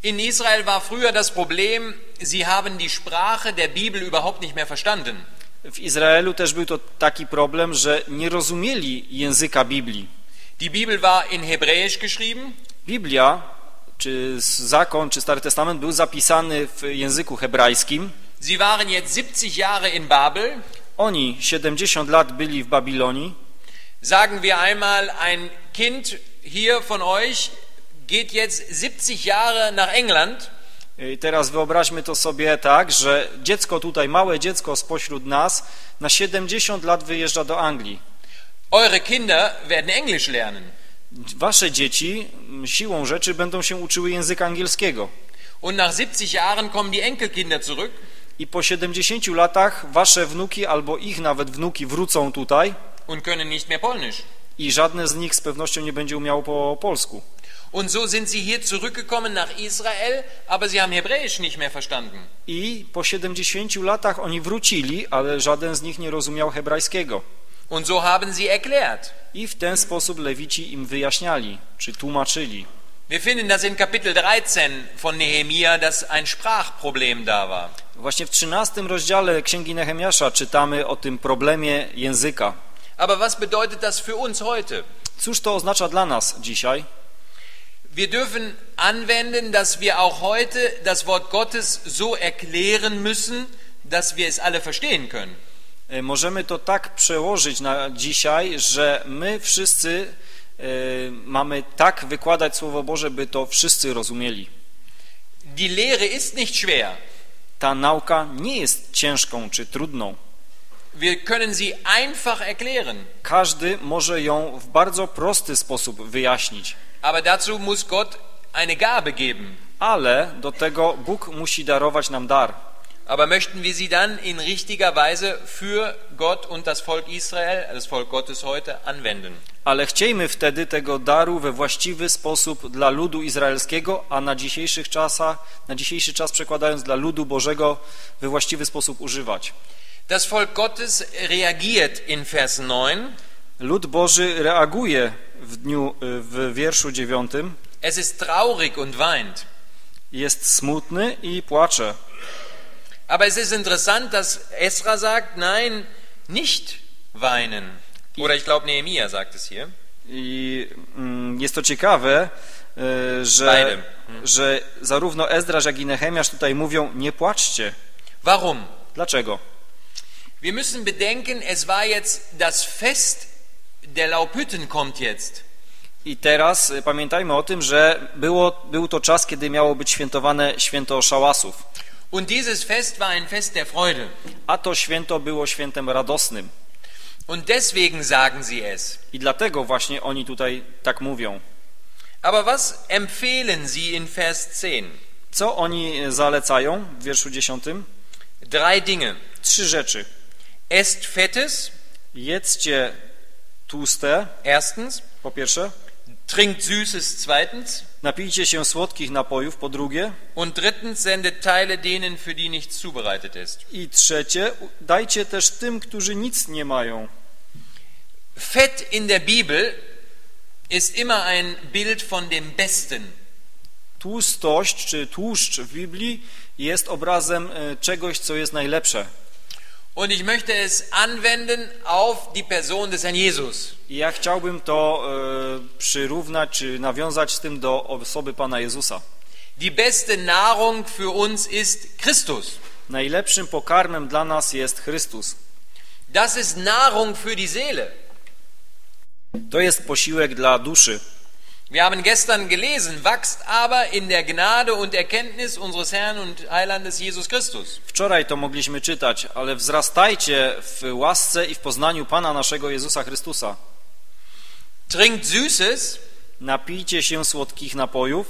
In Israel war früher das Problem, sie haben die Sprache der Bibel überhaupt nicht mehr verstanden. W Izraelu też był to taki problem, że nie rozumieli języka Biblii. Die Bibel war in Hebräisch geschrieben Biblia, czy zakon, czy Stary Testament był zapisany w języku hebrajskim. Sie waren jetzt 70 Jahre in Babel. Oni 70 lat byli w Babilonii. Sagen wir einmal, ein Kind hier von euch geht jetzt 70 Jahre nach England I teraz wyobraźmy to sobie tak, że dziecko tutaj, małe dziecko spośród nas na 70 lat wyjeżdża do Anglii. Eure Kinder werden Englisch lernen. Wasze dzieci siłą rzeczy będą się uczyły języka angielskiego. Und nach 70 Jahren kommen die Enkelkinder zurück I po 70 latach wasze wnuki albo ich nawet wnuki wrócą tutaj und können nicht mehr Polnisch. I żadne z nich z pewnością nie będzie umiało po polsku. Und so sind sie hier zurückgekommen nach Israel, aber sie haben Hebräisch nicht mehr verstanden. I po 70 latach oni wrócili, ale żaden z nich nie rozumiał hebrajskiego. Und so haben sie erklärt. I w ten sposób lewici im wyjaśniali, czy tłumaczyli. Wir finden das in Kapitel 13 von Nehemia, dass ein Sprachproblem da war. Właśnie w 13 rozdziale Księgi Nehemiasza czytamy o tym problemie języka. Aber was bedeutet das für uns heute? Cóż to oznacza dla nas dzisiaj? Wir dürfen anwenden, dass wir auch heute das Wort Gottes so erklären müssen, dass wir es alle verstehen können. E, Możemy to tak przełożyć na dzisiaj, że my wszyscy e, mamy tak wykładać Słowo Boże, by to wszyscy rozumieli. Die Lehre ist nicht schwer. Ta nauka nie jest ciężką czy trudną. Wir können sie einfach erklären. Każdy może ją w bardzo prosty sposób wyjaśnić, Aber dazu muss Gott eine Gabe geben. ale do tego Bóg musi darować nam dar. Aber möchten wir sie dann in richtiger Weise für Gott und das Volk Israel, das Volk Gottes heute, anwenden? Ale chciejmy wtedy tego daru we właściwy sposób dla ludu izraelskiego, a na dzisiejszych czasach, na dzisiejszy czas przekładając dla ludu Bożego we właściwy sposób używać. Das Volk Gottes reagiert in Vers 9. Lud Boży reaguje w dniu w wierszu dziewiątym, Es ist traurig und weint. jest smutny i płacze. Aber es ist interessant, dass Esra sagt, nein, nicht weinen. Oder ich glaube, Nehemia sagt es hier. I mm, jest to ciekawe, e, że, Beide. że zarówno Ezdraż, jak i Nehemiasz tutaj mówią, nie płaczcie. Warum? Dlaczego? Wir müssen bedenken, es war jetzt das Fest der Laubhütten kommt jetzt. I teraz y, pamiętajmy o tym, że było, był to czas, kiedy miało być świętowane święto szałasów. Und dieses Fest war ein Fest der Freude. A to święto było świętem radosnym. Und deswegen sagen sie es. I dlatego właśnie oni tutaj tak mówią. Aber was empfehlen sie in Vers 10? Co oni zalecają w wierszu 10? Drei Dinge. Trzy rzeczy. Esst Fettes, Jedzcie tłuste, erstens. po pierwsze. Trinkt Süßes, zweitens. Napijcie się słodkich napojów, po drugie. Und drittens sendet Teile denen, für die nichts zubereitet ist. I trzecie, dajcie też tym, którzy nic nie mają. Fett in der Bibel ist immer ein Bild von dem Besten. Tłustość czy tłuszcz w Biblii jest obrazem e, czegoś, co jest najlepsze. Und ich möchte es anwenden auf die Person des Herrn Jesus. I ja chciałbym to e, przyrównać czy nawiązać z tym do osoby Pana Jezusa. Die beste Nahrung für uns ist Christus. Najlepszym pokarmem dla nas jest Chrystus. Das ist Nahrung für die Seele. To jest posiłek dla duszy. Wir haben gestern gelesen, wachst aber in der Gnade und Erkenntnis unseres Herrn und Heilandes Jesus Christus. Wczoraj to mogliśmy czytać, ale wzrastajcie w łasce i w poznaniu Pana naszego Jezusa Chrystusa. Trinkt Süßes, Napijcie się słodkich napojów.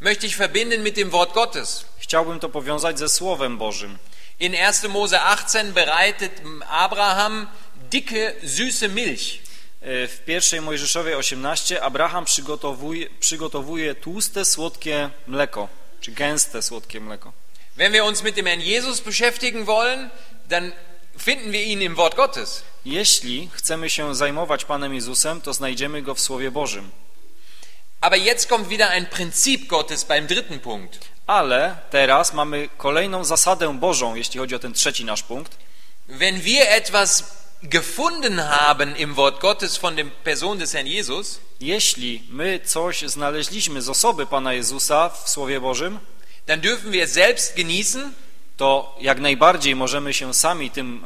möchte ich verbinden mit dem Wort Gottes. Chciałbym to powiązać ze Słowem Bożym. In 1. Mose 18 bereitet Abraham dicke, süße Milch. E, W pierwszej Mojżeszowej 18 Abraham przygotowuje, przygotowuje tłuste, słodkie mleko, czy gęste, słodkie mleko. Wenn wir uns mit dem Herrn Jesus beschäftigen wollen, dann finden wir ihn im Wort Gottes. Jeśli chcemy się zajmować Panem Jezusem, to znajdziemy Go w Słowie Bożym. Aber jetzt kommt wieder ein Prinzip Gottes beim dritten Punkt. Ale teraz mamy kolejną zasadę Bożą, jeśli chodzi o ten trzeci nasz punkt. Wenn wir etwas gefunden haben im Wort Gottes von der Person des Herrn Jesus, Jeśli my coś znaleźliśmy z osoby Pana Jezusa w Słowie Bożym, dann dürfen wir selbst genießen, to jak najbardziej możemy się sami tym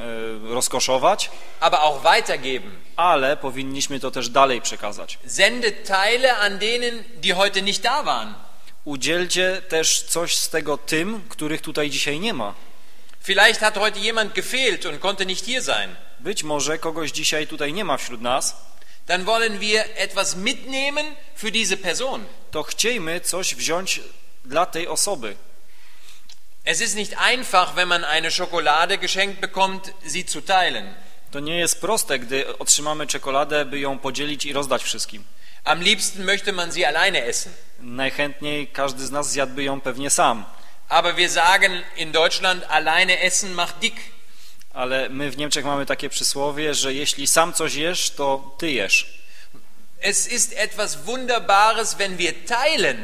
e, rozkoszować, aber auch weitergeben. ale powinniśmy to też dalej przekazać. Sendet Teile an denen, die heute nicht da waren. Udzielcie też coś z tego tym, których tutaj dzisiaj nie ma. Vielleicht hat heute jemand gefehlt und konnte nicht hier sein. Być może kogoś dzisiaj tutaj nie ma wśród nas, Dann wollen wir etwas mitnehmen für diese Person. to chciejmy coś wziąć dla tej osoby. Es ist nicht einfach, wenn man eine Schokolade geschenkt bekommt, sie zu teilen. To nie jest proste, gdy otrzymamy czekoladę, by ją podzielić i rozdać wszystkim. Am liebsten möchte man sie alleine essen. Najchętniej każdy z nas zjadłby ją pewnie sam, Aber wir sagen in Deutschland, alleine essen macht dick. ale my w Niemczech mamy takie przysłowie, że jeśli sam coś jesz, to ty jesz. Es ist etwas Wunderbares, wenn wir teilen.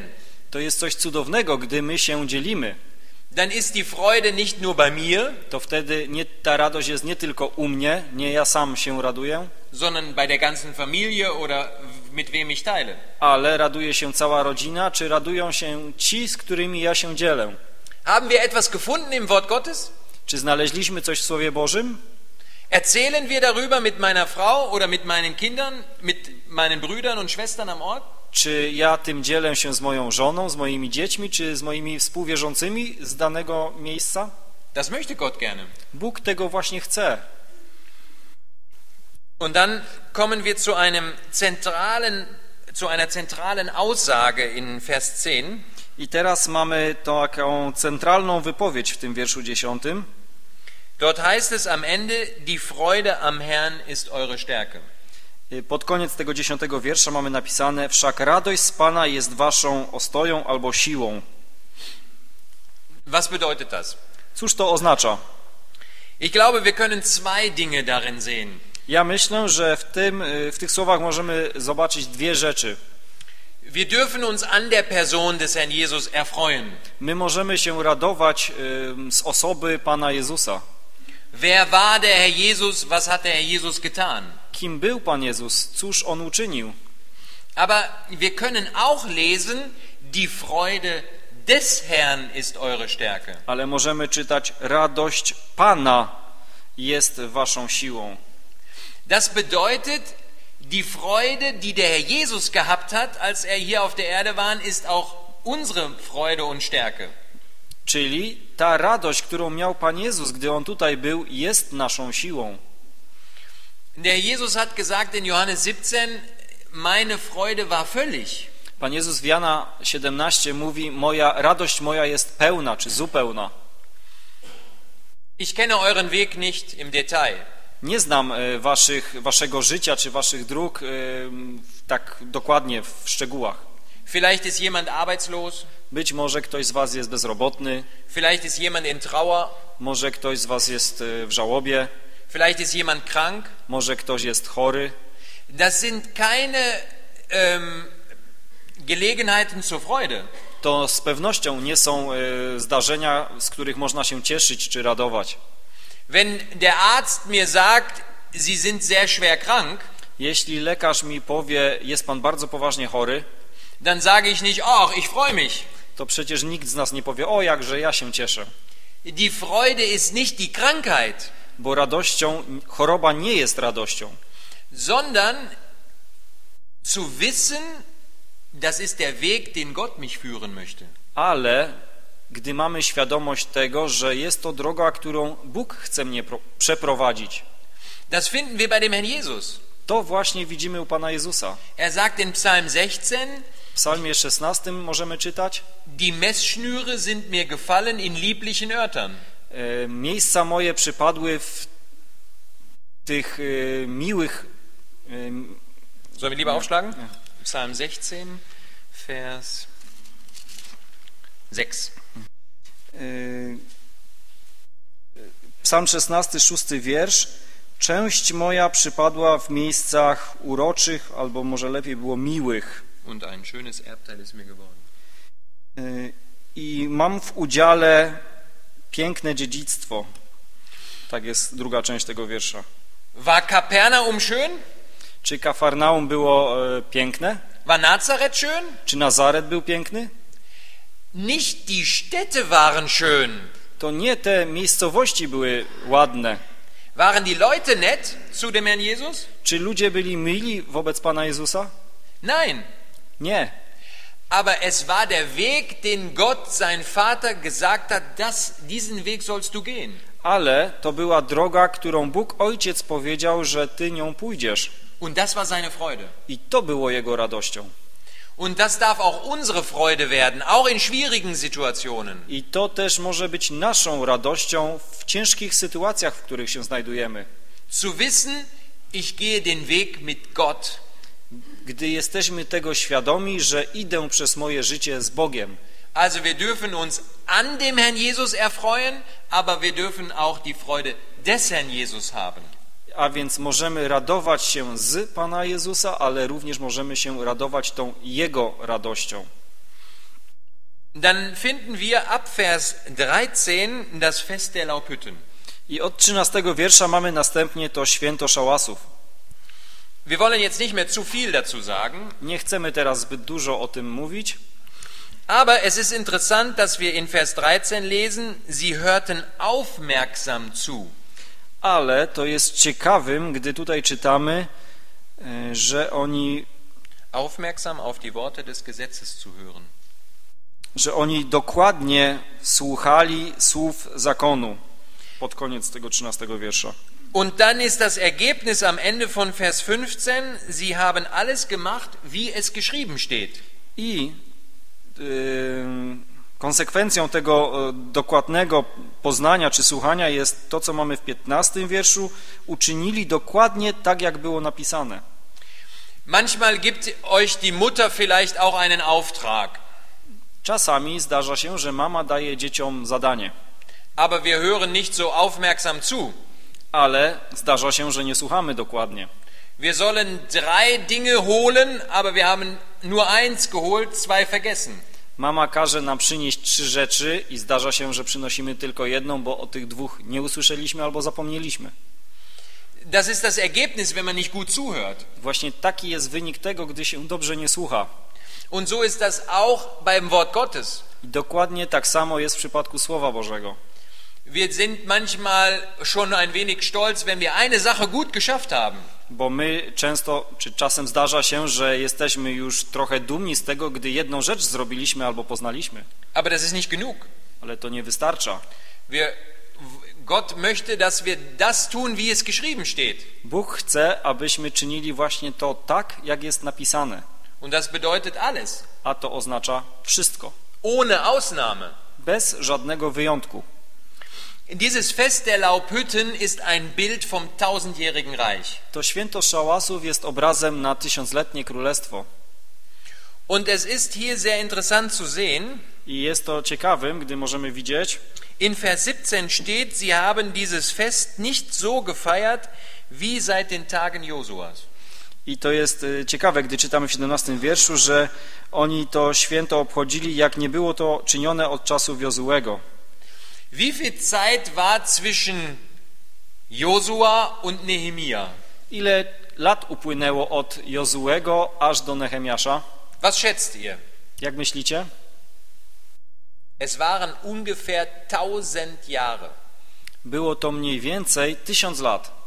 To jest coś cudownego, gdy my się dzielimy. Dann ist die Freude nicht nur bei mir, To wtedy nie, ta radość jest nie tylko u mnie, nie ja sam się raduję, sondern bei der ganzen Familie oder mit wem ich teile. ale raduje się cała rodzina, czy radują się ci, z którymi ja się dzielę. Haben wir etwas gefunden im Wort Gottes? Czy znaleźliśmy coś w Słowie Bożym? Erzählen wir darüber mit meiner Frau oder mit meinen Kindern, mit meinen Brüdern und Schwestern am Ort? Czy ja tym dzielę się z moją żoną, z moimi dziećmi, czy z moimi współwierzącymi z danego miejsca? Das möchte Gott gerne. Bóg tego właśnie chce. Und dann kommen wir zu einem zentralen zu einer zentralen Aussage in Vers 10. I teraz mamy taką centralną wypowiedź w tym wierszu dziesiątym. Dort heißt es am Ende, die Freude am Herrn ist eure Stärke. Y, Pod koniec tego dziesiątego wiersza mamy napisane Wszak radość z Pana jest waszą ostoją albo siłą. Was bedeutet das? Cóż to oznacza? Ich glaube, wir können zwei Dinge darin sehen. Ja myślę, że w, tym, y, w tych słowach możemy zobaczyć dwie rzeczy. Wir dürfen uns an der Person des Herrn Jesus erfreuen. My możemy się radować y, z osoby Pana Jezusa. Wer war der Herr Jesus? Was hat der Herr Jesus getan? Kim był Pan Jezus? Cóż On uczynił? Aber wir können auch lesen, die Freude des Herrn ist eure Stärke. Ale możemy czytać Radość Pana jest waszą siłą. Das bedeutet, Die Freude, die der Herr Jesus gehabt hat, als er hier auf der Erde war, ist auch unsere Freude und Stärke. Czyli ta radość, którą miał Pan Jezus, gdy On tutaj był, jest naszą siłą. Der Jesus hat gesagt in Johannes 17, meine Freude war völlig. Pan Jezus w Jana 17 mówi, moja radość moja jest pełna, czy zupełna. Ich kenne euren Weg nicht im Detail. Nie znam e, waszych, waszego życia, czy waszych dróg e, tak dokładnie w szczegółach. Vielleicht ist jemand arbeitslos, Być może ktoś z was jest bezrobotny, vielleicht ist jemand in Trauer, może ktoś z was jest e, w żałobie, vielleicht ist jemand krank. może ktoś jest chory. Das sind keine ähm, Gelegenheiten zur Freude. To z pewnością nie są zdarzenia, z których można się cieszyć czy radować. Wenn der Arzt mir sagt, Sie sind sehr schwer krank, Jeśli lekarz mi powie, jest pan bardzo poważnie chory, dann sage ich nicht, ach, ich freue mich. to przecież nikt z nas nie powie, o jakże ja się cieszę. Die Freude ist nicht die Krankheit, Bo radością, choroba nie jest radością, sondern zu wissen, das ist der Weg, den Gott mich führen möchte. ale gdy mamy świadomość tego, że jest to droga, którą Bóg chce mnie pro- przeprowadzić, Das finden wir bei dem Herrn Jesus. to właśnie widzimy u Pana Jezusa. Er sagt in Psalm 16, W psalmie 16 możemy czytać, die Messschnüre sind mir gefallen in lieblichen Örtern. e, miejsca moje przypadły w tych e, miłych e, Sollen wir lieber aufschlagen? Psalm 16, Vers 6. Yy, Psalm 16, szósty wiersz. Część moja przypadła w miejscach uroczych, albo może lepiej było miłych. Und ein schönes Erbteil ist mir geworden. Yy, I mam w udziale piękne dziedzictwo. Tak jest druga część tego wiersza. War Kapernaum schön? Czy Kafarnaum było e, piękne? War Nazareth schön? Czy Nazaret był piękny? Nicht die Städte waren schön. To nie te miejscowości były ładne. Waren die Leute nett zu dem Herrn Jesus? Czy ludzie byli mili wobec Pana Jezusa? Nein. Nie. Aber es war der Weg, den Gott, sein Vater, gesagt hat, das, diesen Weg sollst du gehen. Ale to była droga, którą Bóg Ojciec powiedział, że Ty nią pójdziesz. Und das war seine Freude. I to było Jego radością. Und das darf auch unsere Freude werden, auch in schwierigen Situationen. I to też może być naszą radością w ciężkich sytuacjach, w których się znajdujemy. Zu wissen, ich gehe den Weg mit Gott. Gdy jesteśmy tego świadomi, że idę przez moje życie z Bogiem. Also wir dürfen uns an dem Herrn Jesus erfreuen, aber wir dürfen auch die Freude des Herrn Jesus haben. A więc możemy radować się z Pana Jezusa, ale również możemy się radować tą Jego radością. Dann finden wir ab Vers 13 das Fest der Laubhütten. I od 13 wiersza mamy następnie to święto szałasów. Wir wollen jetzt nicht mehr zu viel dazu sagen, Nie chcemy teraz zbyt dużo o tym mówić, aber es ist interessant, dass wir in Vers 13 lesen, sie hörten aufmerksam zu. Ale to jest ciekawym, gdy tutaj czytamy, e, że oni, Aufmerksam auf die Worte des Gesetzes zu hören. że oni dokładnie słuchali słów zakonu. Pod koniec tego 13 wiersza. Und dann ist das Ergebnis am Ende von Vers 15, sie haben alles gemacht, wie es geschrieben steht. I y, konsekwencją tego e, dokładnego poznania czy słuchania jest to, co mamy w 15 wierszu. Uczynili dokładnie tak, jak było napisane. Manchmal gibt euch die Mutter vielleicht auch einen Auftrag, Czasami zdarza się, że mama daje dzieciom zadanie, aber wir hören nicht so aufmerksam zu. ale zdarza się, że nie słuchamy dokładnie. Wir sollen drei Dinge holen, aber wir haben nur eins geholt, zwei vergessen. Mama każe nam przynieść trzy rzeczy i zdarza się, że przynosimy tylko jedną, bo o tych dwóch nie usłyszeliśmy albo zapomnieliśmy. Das ist das Ergebnis, wenn man nicht gut zuhört. Właśnie taki jest wynik tego, gdy się dobrze nie słucha. Und so ist das auch beim Wort Gottes. I dokładnie tak samo jest w przypadku Słowa Bożego. Wir sind manchmal schon ein wenig stolz, wenn wir eine Sache gut geschafft haben. Bo my często, czy czasem zdarza się, że jesteśmy już trochę dumni z tego, gdy jedną rzecz zrobiliśmy albo poznaliśmy. Aber das ist nicht genug. Ale to nie wystarcza. Wir, Gott möchte, dass wir das tun, wie es geschrieben steht. Bóg chce, abyśmy czynili właśnie to tak, jak jest napisane. Und das bedeutet alles. A to oznacza wszystko. Ohne Ausnahme. Bez żadnego wyjątku. Dieses Fest der Laubhütten ist ein Bild vom tausendjährigen Reich. To święto szałasów jest obrazem na tysiącletnie królestwo. Und es ist hier sehr interessant zu sehen, I jest to ciekawym, gdy możemy widzieć, in Vers 17 steht, sie haben dieses Fest nicht so gefeiert wie seit den Tagen Josuas. i to jest y, ciekawe, gdy czytamy w 17 wierszu, że oni to święto obchodzili, jak nie było to czynione od czasów Jozułego. Wie viel Zeit war zwischen Josua und Nehemia? Ile lat upłynęło od Jozułego aż do Nehemiasza? Was schätzt ihr? Jak myślicie? Es waren ungefähr 1000 Jahre. Było to mniej więcej tysiąc lat.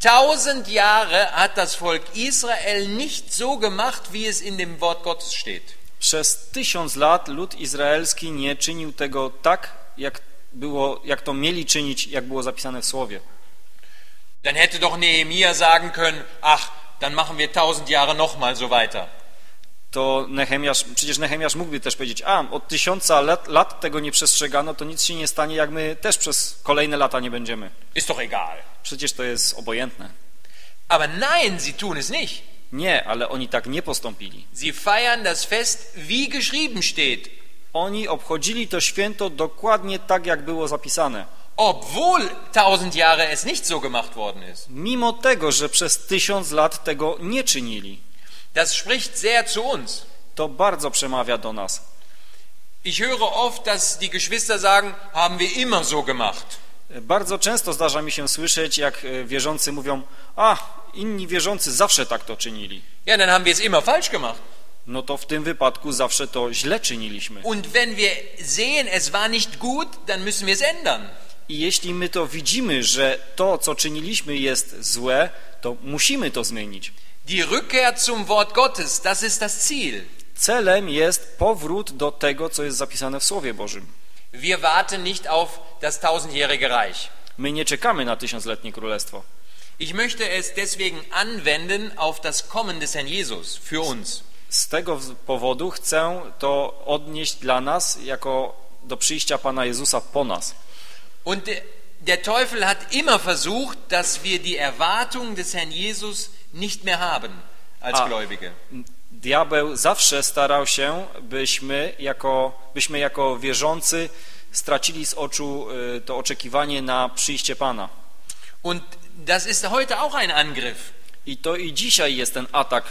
Tausend Jahre hat das Volk Israel nicht so gemacht, wie es in dem Wort Gottes steht. Przez tysiąc lat lud izraelski nie czynił tego tak, jak, było, jak to mieli czynić, jak było zapisane w Słowie. Dann hätte doch Nehemia sagen können, ach, dann machen wir tausend Jahre nochmal so weiter. To Nehemiasz, przecież Nehemiasz mógłby też powiedzieć, a od tysiąca lat, lat tego nie przestrzegano, to nic się nie stanie, jak my też przez kolejne lata nie będziemy. Ist doch egal. Przecież to jest obojętne. Aber nein, sie tun es nicht. Nie, ale oni tak nie postąpili. Sie feiern das Fest, wie geschrieben steht, Oni obchodzili to święto dokładnie tak, jak było zapisane. obwohl tausend Jahre es nicht so gemacht worden ist. Mimo tego, że przez tysiąc lat tego nie czynili. Das spricht sehr zu uns. To bardzo przemawia do nas. Ich höre oft, dass die Geschwister sagen, haben wir immer so gemacht. Bardzo często zdarza mi się słyszeć, jak e, wierzący mówią, a, inni wierzący zawsze tak to czynili. Ja, dann haben wir es immer falsch gemacht. No to w tym wypadku zawsze to źle czyniliśmy. Und wenn wir sehen, es war nicht gut, dann müssen wir es ändern. I jeśli my to widzimy, że to, co czyniliśmy jest złe, to musimy to zmienić. Die Rückkehr zum Wort Gottes, das ist das Ziel. Celem jest powrót do tego, co jest zapisane w Słowie Bożym. Wir warten nicht auf das tausendjährige Reich. My nie czekamy na tysiącletnie królestwo. Ich möchte es deswegen anwenden auf das Kommen des Herrn Jesus für uns. Z tego powodu chcę to odnieść dla nas jako do przyjścia Pana Jezusa po nas. Und der- Teufel hat immer versucht, dass wir die Erwartung des Herrn Jesus nicht mehr haben als Ah. Gläubige. Diabeł zawsze starał się, byśmy jako, byśmy jako wierzący stracili z oczu y, to oczekiwanie na przyjście Pana. Und das ist heute auch ein Angriff. I to i dzisiaj jest ten atak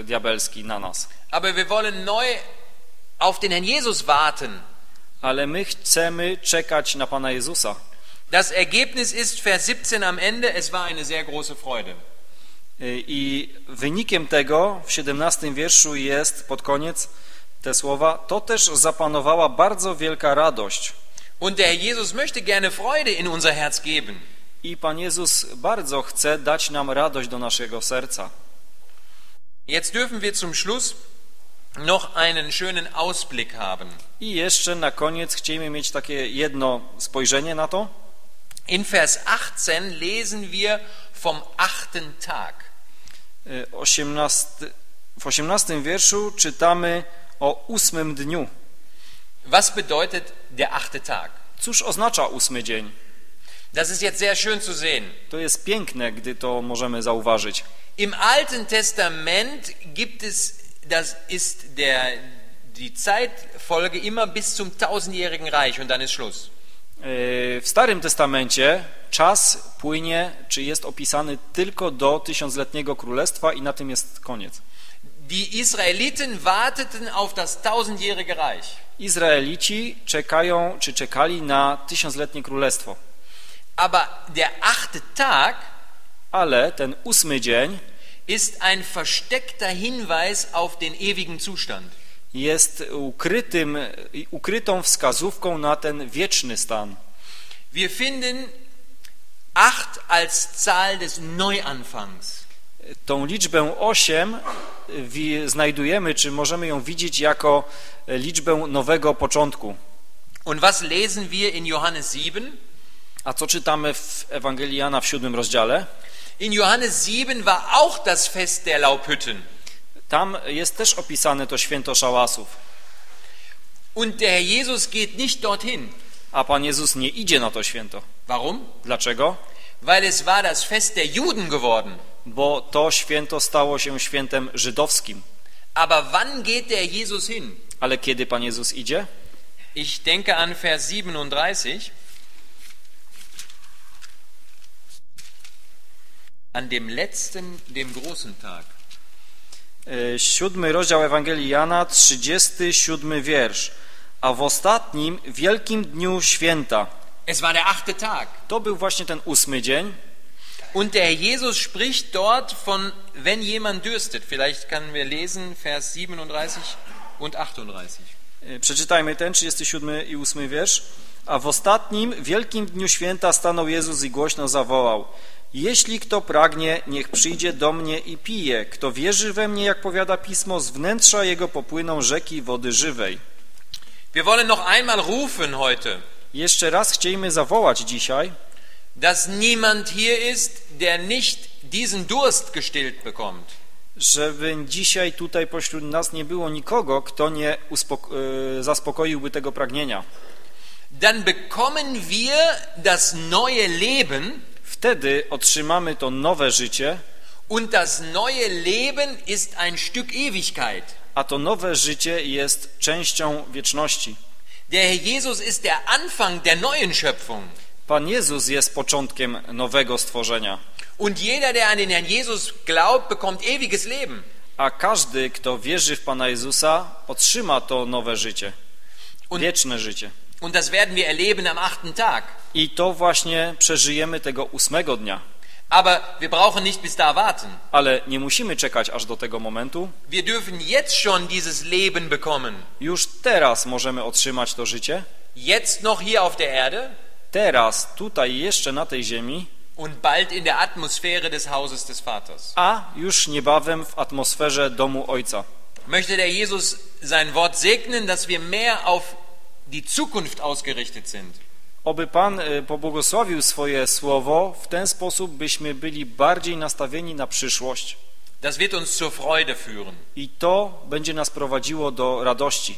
y, diabelski na nas. Aber wir wollen neu auf den Herrn Jesus warten. Ale my chcemy czekać na Pana Jezusa. Das Ergebnis ist Vers 17 am Ende, es war eine sehr große Freude. Y, I wynikiem tego w 17 wierszu jest pod koniec te słowa, to też zapanowała bardzo wielka radość. Und der Herr Jesus möchte gerne Freude in unser Herz geben. I Pan Jezus bardzo chce dać nam radość do naszego serca. Jetzt dürfen wir zum Schluss noch einen schönen Ausblick haben. I jeszcze na koniec chcielibyśmy mieć takie jedno spojrzenie na to. In Vers 18 lesen wir vom achten Tag. Y, 18, w 18 wierszu czytamy o ósmym dniu. Was bedeutet der achte Tag? Cóż oznacza ósmy dzień? Das ist jetzt sehr schön zu sehen. To jest piękne, gdy to możemy zauważyć. Im Alten Testament gibt es, das ist der, die Zeitfolge immer bis zum tausendjährigen Reich und dann ist Schluss. Y, W Starym Testamencie czas płynie, czy jest opisany tylko do tysiącletniego królestwa i na tym jest koniec. Die Israeliten warteten auf das tausendjährige Reich. Izraelici czekają, czy czekali na tysiącletnie królestwo, Aber der achte Tag ale ten ósmy dzień ist ein versteckter Hinweis auf den ewigen Zustand. jest ukrytym, ukrytą wskazówką na ten wieczny stan. Wir finden acht als Zahl des Neuanfangs. Tą liczbę 8 wi- znajdujemy, czy możemy ją widzieć jako liczbę nowego początku. Und was lesen wir in Johannes 7? A co czytamy w Ewangelii Jana w siódmym rozdziale? In Johannes 7 war auch das Fest der Laubhütten. Tam jest też opisane to święto szałasów. Und der Herr Jesus geht nicht dorthin. A Pan Jezus nie idzie na to święto. Warum? Dlaczego? Weil es war das Fest der Juden geworden. Bo to święto stało się świętem żydowskim. Aber wann geht der Jesus hin? Ale kiedy Pan Jezus idzie? Ich denke an Vers 37. An dem letzten, dem großen Tag. E, Siódmy rozdział Ewangelii Jana, 37 wiersz. A w ostatnim, wielkim dniu święta, Es war der achte Tag. to był właśnie ten ósmy dzień, Und der Jesus spricht dort von, wenn jemand dürstet. Vielleicht können wir lesen Vers 37 und 38. E, Przeczytajmy ten 37 i 8 wiersz. A w ostatnim, wielkim dniu święta stanął Jezus i głośno zawołał. Jeśli kto pragnie, niech przyjdzie do mnie i pije. Kto wierzy we mnie, jak powiada Pismo, z wnętrza jego popłyną rzeki wody żywej. Wir wollen noch einmal rufen heute, Jeszcze raz chcielibyśmy zawołać dzisiaj, dass niemand hier ist, der nicht diesen Durst gestillt bekommt. żeby dzisiaj tutaj pośród nas nie było nikogo, kto nie e, zaspokoiłby tego pragnienia. Dann bekommen wir das neue Leben Wtedy otrzymamy to nowe życie, und das neue Leben ist ein Stück Ewigkeit. a to nowe życie jest częścią wieczności. Der Herr Jesus ist der Anfang der neuen Schöpfung. Pan Jezus jest początkiem nowego stworzenia, Und jeder, der an den Herrn Jesus glaubt, bekommt ewiges Leben. a każdy, kto wierzy w Pana Jezusa, otrzyma to nowe życie, wieczne życie. Und das werden wir erleben am achten Tag. I to właśnie przeżyjemy tego ósmego dnia. Aber wir brauchen nicht bis da warten. Ale nie musimy czekać aż do tego momentu. Wir dürfen jetzt schon dieses Leben bekommen. Już teraz możemy otrzymać to życie. Jetzt noch hier auf der Erde Teraz, tutaj, jeszcze na tej ziemi, und bald in der Atmosphäre des Hauses des Vaters. a już niebawem w atmosferze domu Ojca. Möchte der Jesus sein Wort segnen, dass wir mehr auf die Zukunft ausgerichtet sind. Oby Pan y, pobłogosławił swoje słowo w ten sposób, byśmy byli bardziej nastawieni na przyszłość Das wird uns zur Freude führen. i to będzie nas prowadziło do radości.